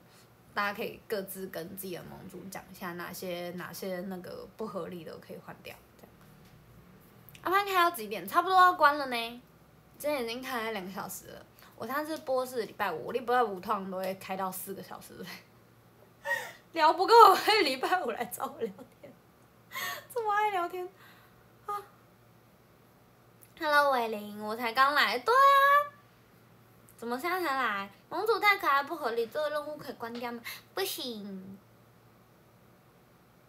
大家可以各自跟自己的盟主讲一下哪些哪些那个不合理的可以换掉。这样。阿潘开到几点？差不多要关了呢。今天已经开了两个小时了。我上次播是礼拜五，礼拜五通常都会开到四个小时，聊不够，会礼拜五来找我聊天，这么爱聊天！Hello，伟玲，我才刚来，对啊，怎么现在才来？盟主太可爱不合理，这个任务可以关掉吗？不行，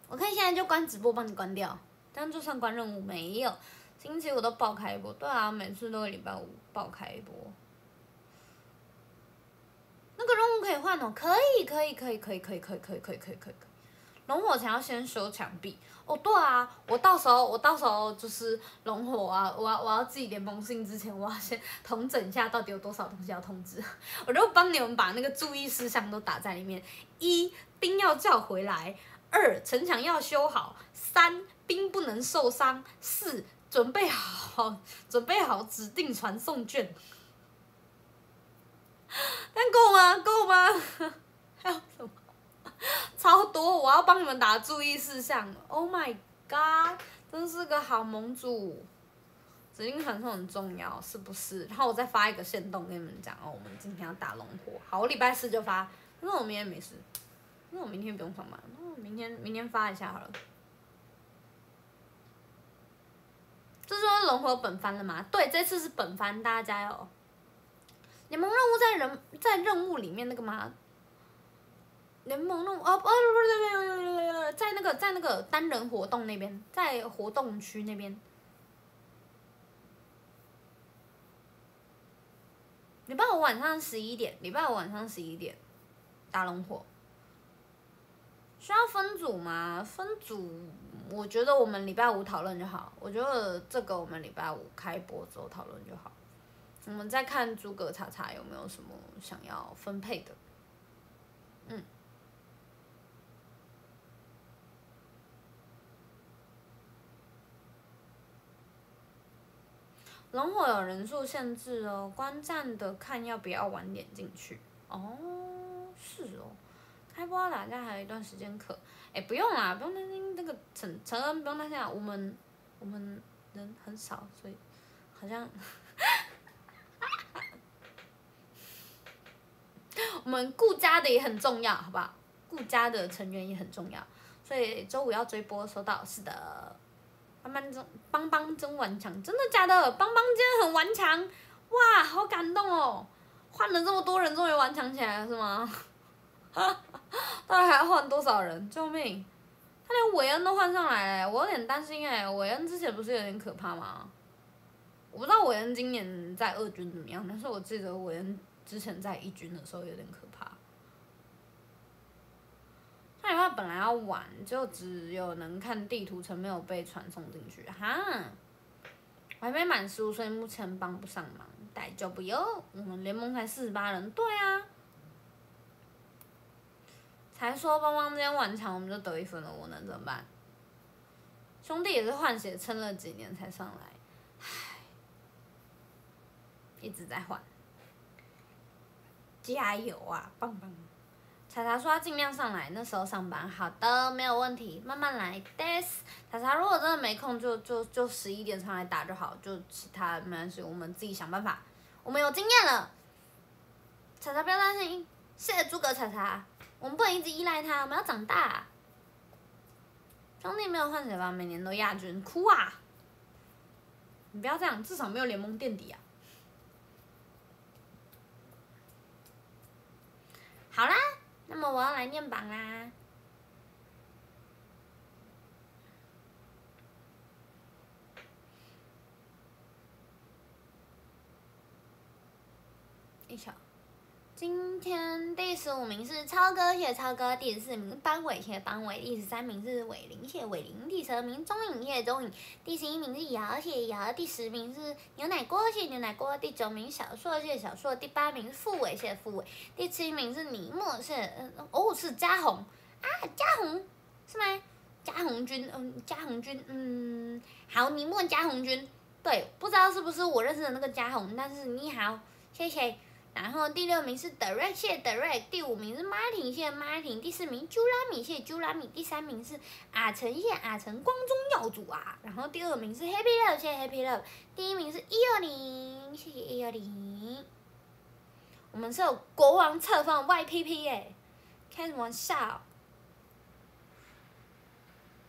我可以现在就关直播帮你关掉，这样就算关任务没有。星期五都爆开一波，对啊，每次都会礼拜五爆开一波。那个任务可以换哦，可以，可以，可以，可以，可以，可以，可以，可以，可以，可以。龙火前要先修墙壁哦，对啊，我到时候，我到时候就是龙火啊，我要我要自己联盟信之前，我要先统整一下到底有多少东西要通知，我就帮你们把那个注意事项都打在里面：一兵要叫回来，二城墙要修好，三兵不能受伤，四准备好准备好指定传送卷。但够吗？够吗？还有什么？超多！我要帮你们打注意事项。Oh my god！真是个好盟主。指定传送很重要，是不是？然后我再发一个线动跟你们讲哦，我们今天要打龙火。好，我礼拜四就发。那我明天没事。那我明天不用上班。那我明天明天发一下好了。这是龙火本番了吗？对，这次是本番，大家加油。联盟任务在人，在任务里面那个吗？联盟任务哦不不不不在那个在那个单人活动那边，在活动区那边。礼拜五晚上十一点，礼拜五晚上十一点，打龙火。需要分组吗？分组，我觉得我们礼拜五讨论就好。我觉得这个我们礼拜五开播之后讨论就好。我们再看诸葛查查有没有什么想要分配的，龙火有人数限制哦，观战的看要不要晚点进去哦。是哦，开播大概还有一段时间可，哎，不用啦，不用担心那个陈陈恩，不用担心啊，我们我们人很少，所以好像。我们顾家的也很重要，好不好？顾家的成员也很重要，所以周五要追播，收到，是的。帮帮真邦邦真顽强，真的假的？邦邦真的很顽强，哇，好感动哦！换了这么多人，终于顽强起来了，是吗？哈到底还要换多少人？救命！他连韦恩都换上来了，我有点担心哎。韦恩之前不是有点可怕吗？我不知道韦恩今年在二军怎么样，但是我记得韦恩。之前在一军的时候有点可，那礼拜本来要玩，就只有能看地图层没有被传送进去，哈，我还没满十五岁，目前帮不上忙，大就不用，我们联盟才四十八人，对啊，才说帮帮今天顽强，我们就得一分了，我能怎么办？兄弟也是换血撑了几年才上来，唉，一直在换。加油啊，棒棒！查查说尽量上来，那时候上班。好的，没有问题，慢慢来。Des，查查如果真的没空，就就就十一点上来打就好，就其他没关系，我们自己想办法。我们有经验了，查查不要担心。谢谢诸葛查查，我们不能一直依赖他，我们要长大。兄弟没有换血吧？每年都亚军，哭啊！你不要这样，至少没有联盟垫底啊。好啦，那么我要来念榜啦。一小，今天第十五名是超哥谢超哥，第十四名班伟谢班伟，第十三名是伟林谢伟林，第十二名钟颖谢钟颖，第十一名是瑶谢瑶，第十名是牛奶锅谢牛奶锅，第九名小硕谢小硕，第八名是傅伟谢付伟，第七名是尼莫谢，嗯哦是嘉红啊嘉红是吗？嘉红君嗯嘉红君嗯好尼莫嘉红君，对不知道是不是我认识的那个嘉红，但是你好谢谢。然后第六名是 Direct 谢 Direct，第五名是 Martin 谢 Martin，第四名朱拉米谢朱拉米，第三名是阿成谢阿成光宗耀祖啊。然后第二名是 Happy Love 谢 Happy Love，第一名是一二零，谢谢一二零。我们是有国王册封 YPP 耶，开什么玩笑？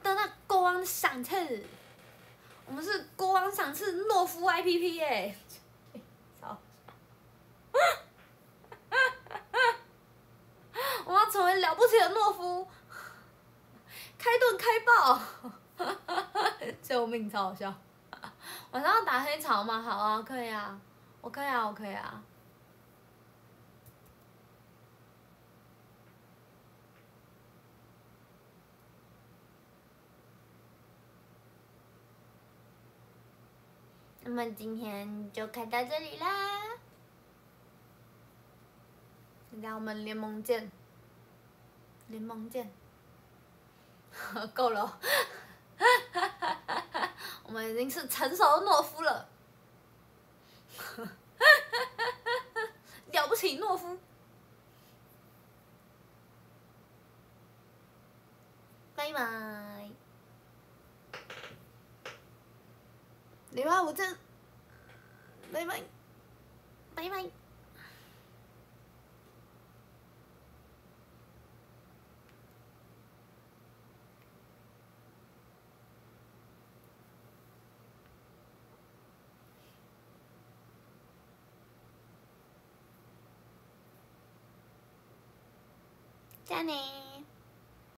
得到国王赏赐，我们是国王赏赐懦夫 YPP 耶。我要成为了不起的懦夫，开盾开爆，救命，超好笑！晚上要打黑潮吗？好啊，可以啊，我可以啊，我可以啊。那么今天就开到这里啦，现在我们联盟见。联盟见，够了，我们已经是成熟的懦夫了，了不起懦夫，拜拜，礼拜五见，拜拜，拜拜。加你。